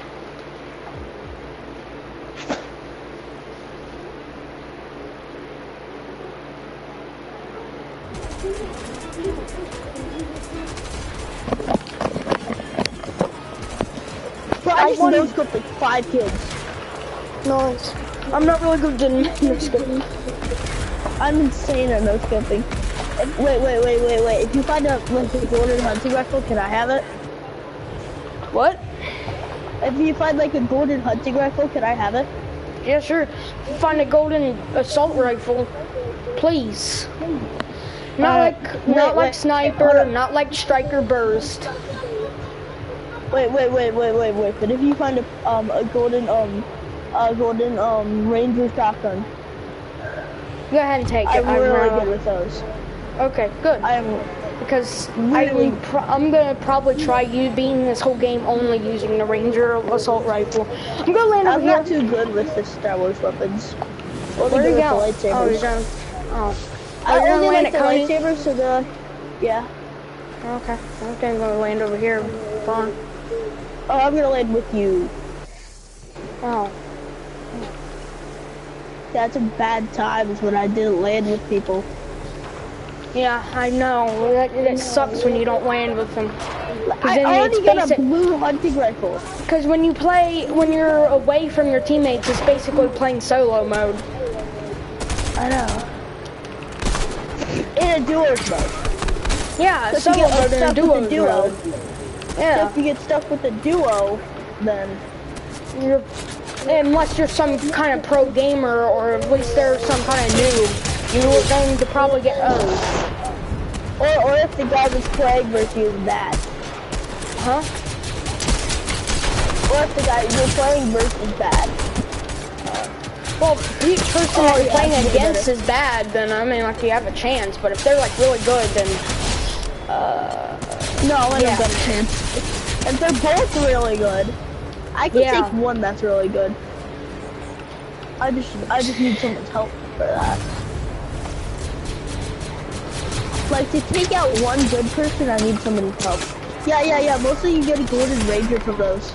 Bro, I just no scoped like five kids. Nice. I'm not really good at game. I'm insane at no scoping. If- Wait, wait, wait, wait, wait. If you find a like golden hunting rifle, can I have it? What? If you find like a golden hunting rifle, can I have it? Yeah, sure. Find a golden assault rifle, please. Not Uh, like, wait, not like wait, hold sniper, up. not like striker burst. Wait, wait, wait, wait, wait, wait. But if you find a um a golden um a golden um ranger shotgun, Go ahead and take it. I'm really uh, good with those. Okay, good. I am because really- I'm, pro- I'm gonna probably try you beating this whole game only using the Ranger assault rifle. I'm gonna land over here. I'm here. not too good with the Star Wars weapons. Where are you going? Oh, you're going. Oh. I gonna only land like at the so the yeah. Okay. Okay, I'm gonna land over here. Fine. Oh, I'm gonna land with you. Oh. That's a bad times when I didn't land with people. Yeah, I know. That, that sucks when you don't land with them. I already got a blue hunting rifle. Because when you play, when you're away from your teammates, it's basically playing solo mode. I know. In a duos mode. Yeah, So solo you get mode and a stuck duo with the duo, so Yeah, if you get stuck with a duo, then you're, unless you're some kind of pro gamer or at least they're some kind of noob, you're going to probably get O's. or or if the guy that's playing versus you is bad, Huh? or if the guy you're playing versus is bad. Well, if each person Oh, that you're yeah, playing I see it against is bad, then I mean, like, you have a chance. But if they're like really good, then uh... No, I Yeah. don't got a chance. If they're both really good, I can Yeah. take one that's really good. I just I just need someone's help for that. Like to take out one good person, I need somebody's help. Yeah, yeah, yeah. Mostly you get a golden ranger from those.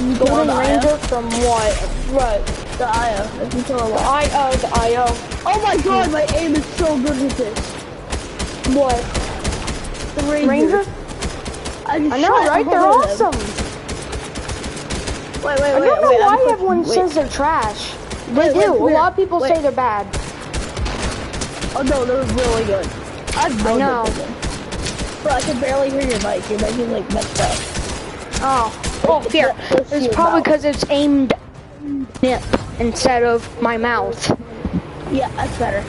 You kill Golden Ranger from what? What? The Aya. If you kill a lot. I oh the IO. Oh my god, my aim is so good with this. What? The ranger. Ranger? I, I know, right? They're awesome. them. Awesome. Wait, wait, I don't know wait. why everyone wait. says they're trash. They Wait, wait, do. a lot of people Wait. say they're bad. Oh no, they're really good. I known know. Bro, I can barely hear your mic. Your mic is like messed up. Oh. Oh, here. It's probably because it's aimed nip instead of my mouth. Yeah, that's better.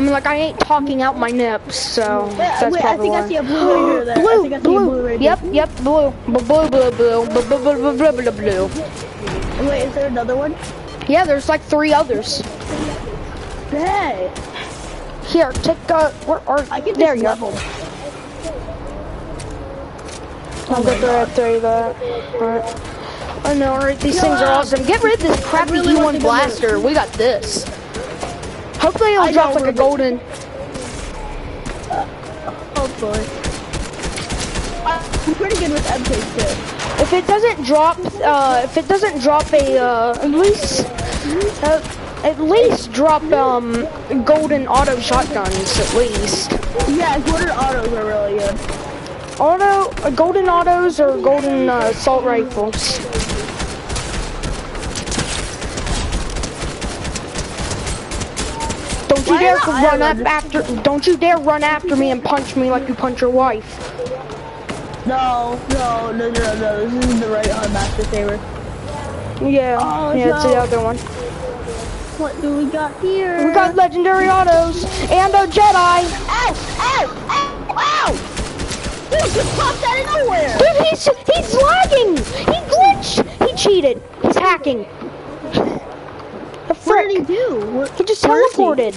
I mean, like, I ain't talking out my nips, so that's wait I probably think why. I see a blue ranger there. I Blue, think I see a blue blue. ranger. Yep, yep, blue. Blue, blue, blue, b- b- b- blue, blue, blue, blue. Wait, is there another one? Yeah, there's like three others. Hey, Here, take uh, where are? I can there you go. level. I'll get the red three that. Alright. I know, right? These things are awesome. Get rid of this crappy really want E1 blaster. We got this. Hopefully it'll I drop like a golden. golden. Hopefully. I'm pretty good with MK2. If it doesn't drop, uh, if it doesn't drop a, uh, at least, uh, at least drop, um, golden auto shotguns, at least. Yeah, golden autos are really good. Auto, uh, golden autos or golden uh, assault rifles? You dare run up after. Don't you dare run after me and punch me like you punch your wife. No, no, no, no, no. This isn't the right hard master saber. Yeah, Oh, yeah, it's the other one. What do we got here? We got legendary autos and a Jedi. Ow! Ow! Ow! Ow! Dude, just popped out of nowhere! Dude, he's he's lagging. He glitched. He cheated. He's hacking. The What did he do? What, He just where is he? teleported.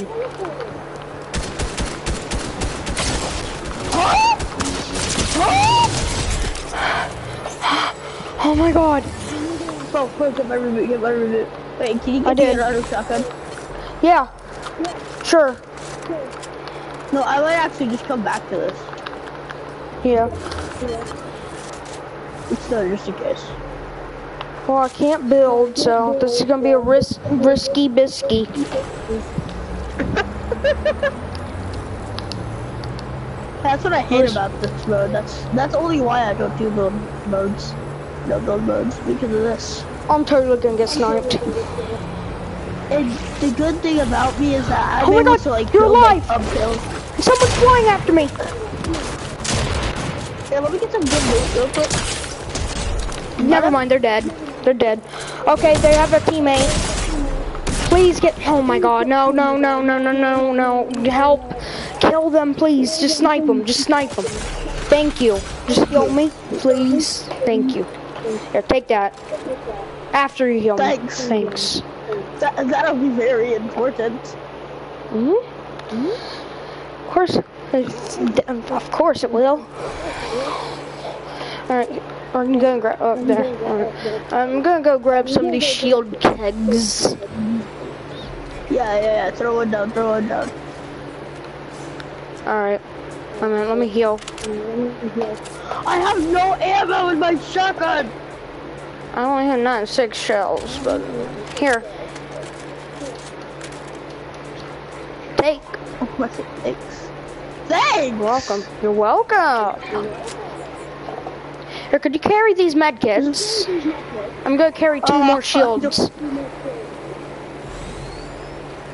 Huh? Huh? Oh my god. Oh, bro, bro, get my reboot, get my reboot. Wait, can you I get me did. an auto shotgun? Yeah. Sure. No, I might actually just come back to this. Yeah. It's not just a case. Well, I can't build, so this is gonna be a ris risky bisky. That's what I hate about this mode. That's that's only why I don't do build modes. No build modes because of this. I'm totally gonna get sniped. And the good thing about me is that I'm Oh able God, to like you're build alive! uphill. Someone's flying after me. Here, let me get some good loot real quick. Never mind, they're dead. They're dead. Okay, they have a teammate. Please get. Oh my god, no, no, no, no, no, no, no. Help. Kill them, please. Just snipe them. Just snipe them. Thank you. Just heal me, please. Thank you. Here, take that. After you heal me. Thanks. Thanks. That that'll be very important. hmm Of course. Of course it will. Alright, I'm gonna grab up there. Alright. I'm gonna go grab some of these shield kegs. Yeah, yeah, yeah. Throw it down. Throw it down. Alright. I mean, let me heal. I have no ammo in my shotgun. I only have nine, six shells, but here. Take. Oh, what's it? Thanks. Thanks. Welcome. You're welcome. Here, could you carry these med kits? I'm gonna carry two Uh, more shields.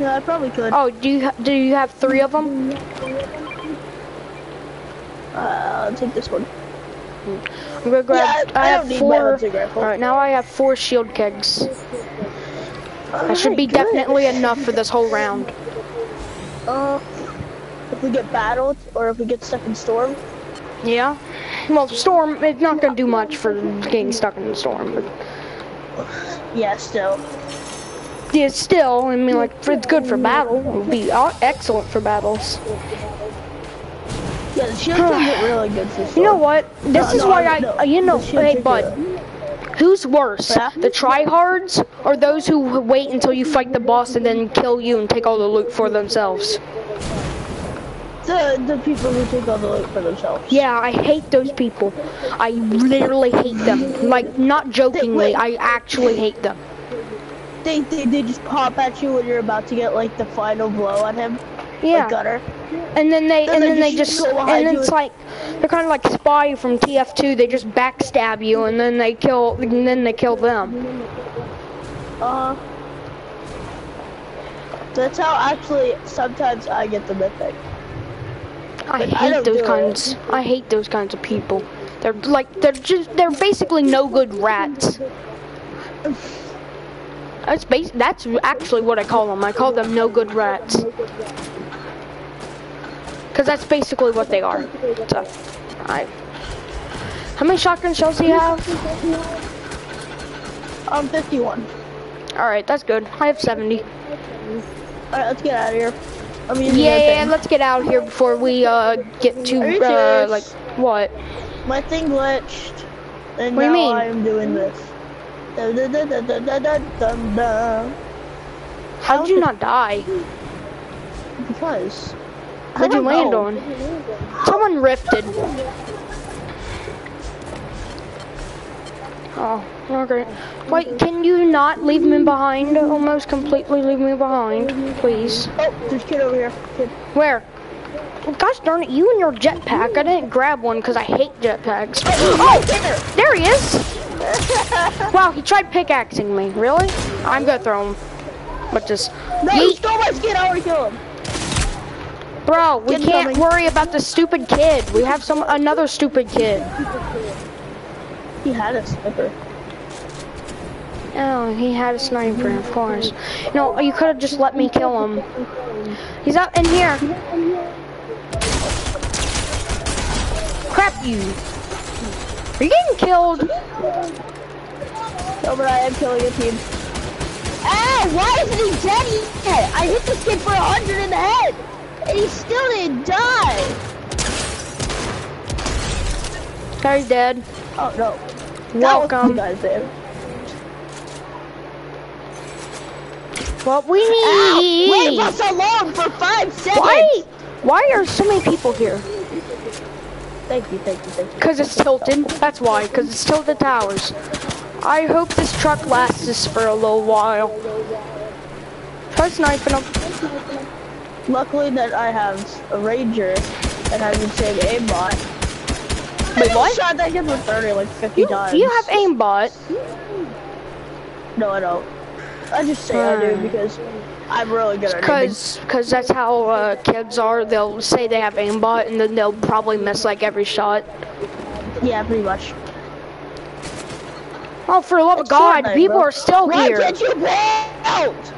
Yeah, I probably could. Oh, do you ha- do you have three of them? Uh, I'll take this one. I'm gonna grab. Yeah, I- I, I have don't need my four. All right, now I have four shield kegs. That should be good. definitely enough for this whole round. Uh, if we get battled or if we get stuck in storm, Yeah. Well, storm. It's not gonna do much for getting stuck in the storm, but yeah, still. yeah, still. I mean, like, it's good for battle. It would be excellent for battles. Yeah, the shield can get really good for storm. You know what? This No, is no, why I- no, uh, you know, hey, bud. Who's worse, Yeah? the tryhards or those who wait until you fight the boss and then kill you and take all the loot for themselves? The the people who take all the loot for themselves. Yeah, I hate those people. I literally hate them. Like, not jokingly, I actually hate them. They, they they just pop at you when you're about to get like the final blow on him. Yeah, Like gutter. and then they Then and then they just and it's like they're kind of like spy from TF2. They just backstab you and then they kill and then they kill them. Uh. That's how actually sometimes I get the mythic. I But I hate those do it. kinds. I hate those kinds of people. They're like they're just they're basically no good rats. That's bas- That's actually what I call them. I call them no good rats. Cause that's basically what they are. So, I. How many shotgun shells do you have? I'm 51. All right, that's good. I have 70. Alright, let's get out of here. I'm using Yeah, yeah, let's get out of here before we uh get too uh like what? My thing glitched, and What do you now mean? I'm doing this. Da, da, da, da. How'd you not die? Because. I What'd you land know. on? Someone rifted. Oh, okay. Wait, can you not leave me behind? Almost completely leave me behind, please. Oh, there's a kid over here. Kid. Where? Gosh darn it, you and your jetpack. I didn't grab one because I hate jetpacks. Oh, there he is. Wow, he tried pickaxing me. Really? I'm gonna throw him. But just, No, he stole my skin. I already killed him. bro, we Get can't coming. worry about the stupid kid. We have some another stupid kid. He had a sniper. Oh, he had a sniper, of course. No, you could have just let me kill him. He's up in here. Crap you. Are you getting killed? No, but I am killing a team. Ah, why isn't he dead yet? I hit this kid for a hundred in the head, and he still didn't die. You dead? Oh no. Welcome. That was guys there. What we need. Ow! Leave us alone for five seconds. Why? Why are so many people here? Thank you, thank you, thank you. Cause it's tilted. That's why. Cause it's tilted towers. I hope this truck lasts us for a little while. Try sniping them. Luckily that I have a ranger and I can save aimbot. Wait, what? Shot that kid for 30 like 50 You, times. you have aimbot. No, I don't. I just say I do because I'm really good at. Cause, cause that's how uh, kids are. They'll say they have aimbot, and then they'll probably miss like every shot. Yeah, pretty much. Oh, for the love of God, Fortnite, people bro. are still Why here. can't you build?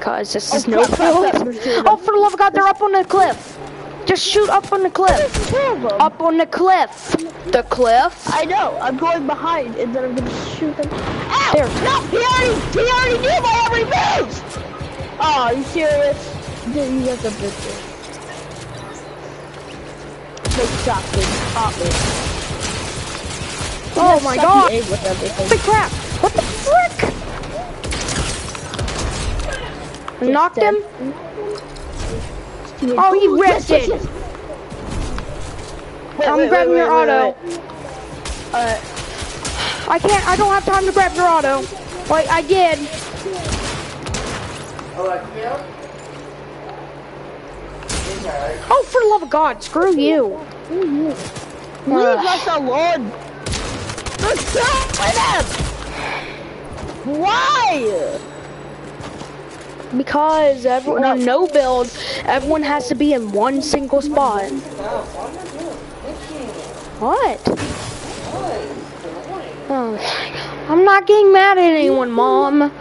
Cause this Oh, is no crap, crap, field. crap, there's two of Oh, for the love of God, they're up on the cliff. Just shoot up on the cliff. There's two of them. Up on the cliff. The cliff. I know. I'm going behind, and then I'm gonna shoot them. Ow! There. No, he already, he already knew my every move. Oh, are you serious? Dude, you got the bitch. Big shot, dude. Pop me. Oh my God. Holy crap! What the frick? Knocked him? Oh, he Ooh, ripped yes, yes, it. yes. Wait, I'm wait, grabbing wait, your auto. wait, wait. Alright. I can't, I don't have time to grab your auto. Wait, I did. Oh, oh, for the love of God, screw you. Leave Ugh. us alone. Let's kill them. Why? Because everyone, on no build, everyone has to be in one single spot. What? Oh, I'm not getting mad at anyone, Mom.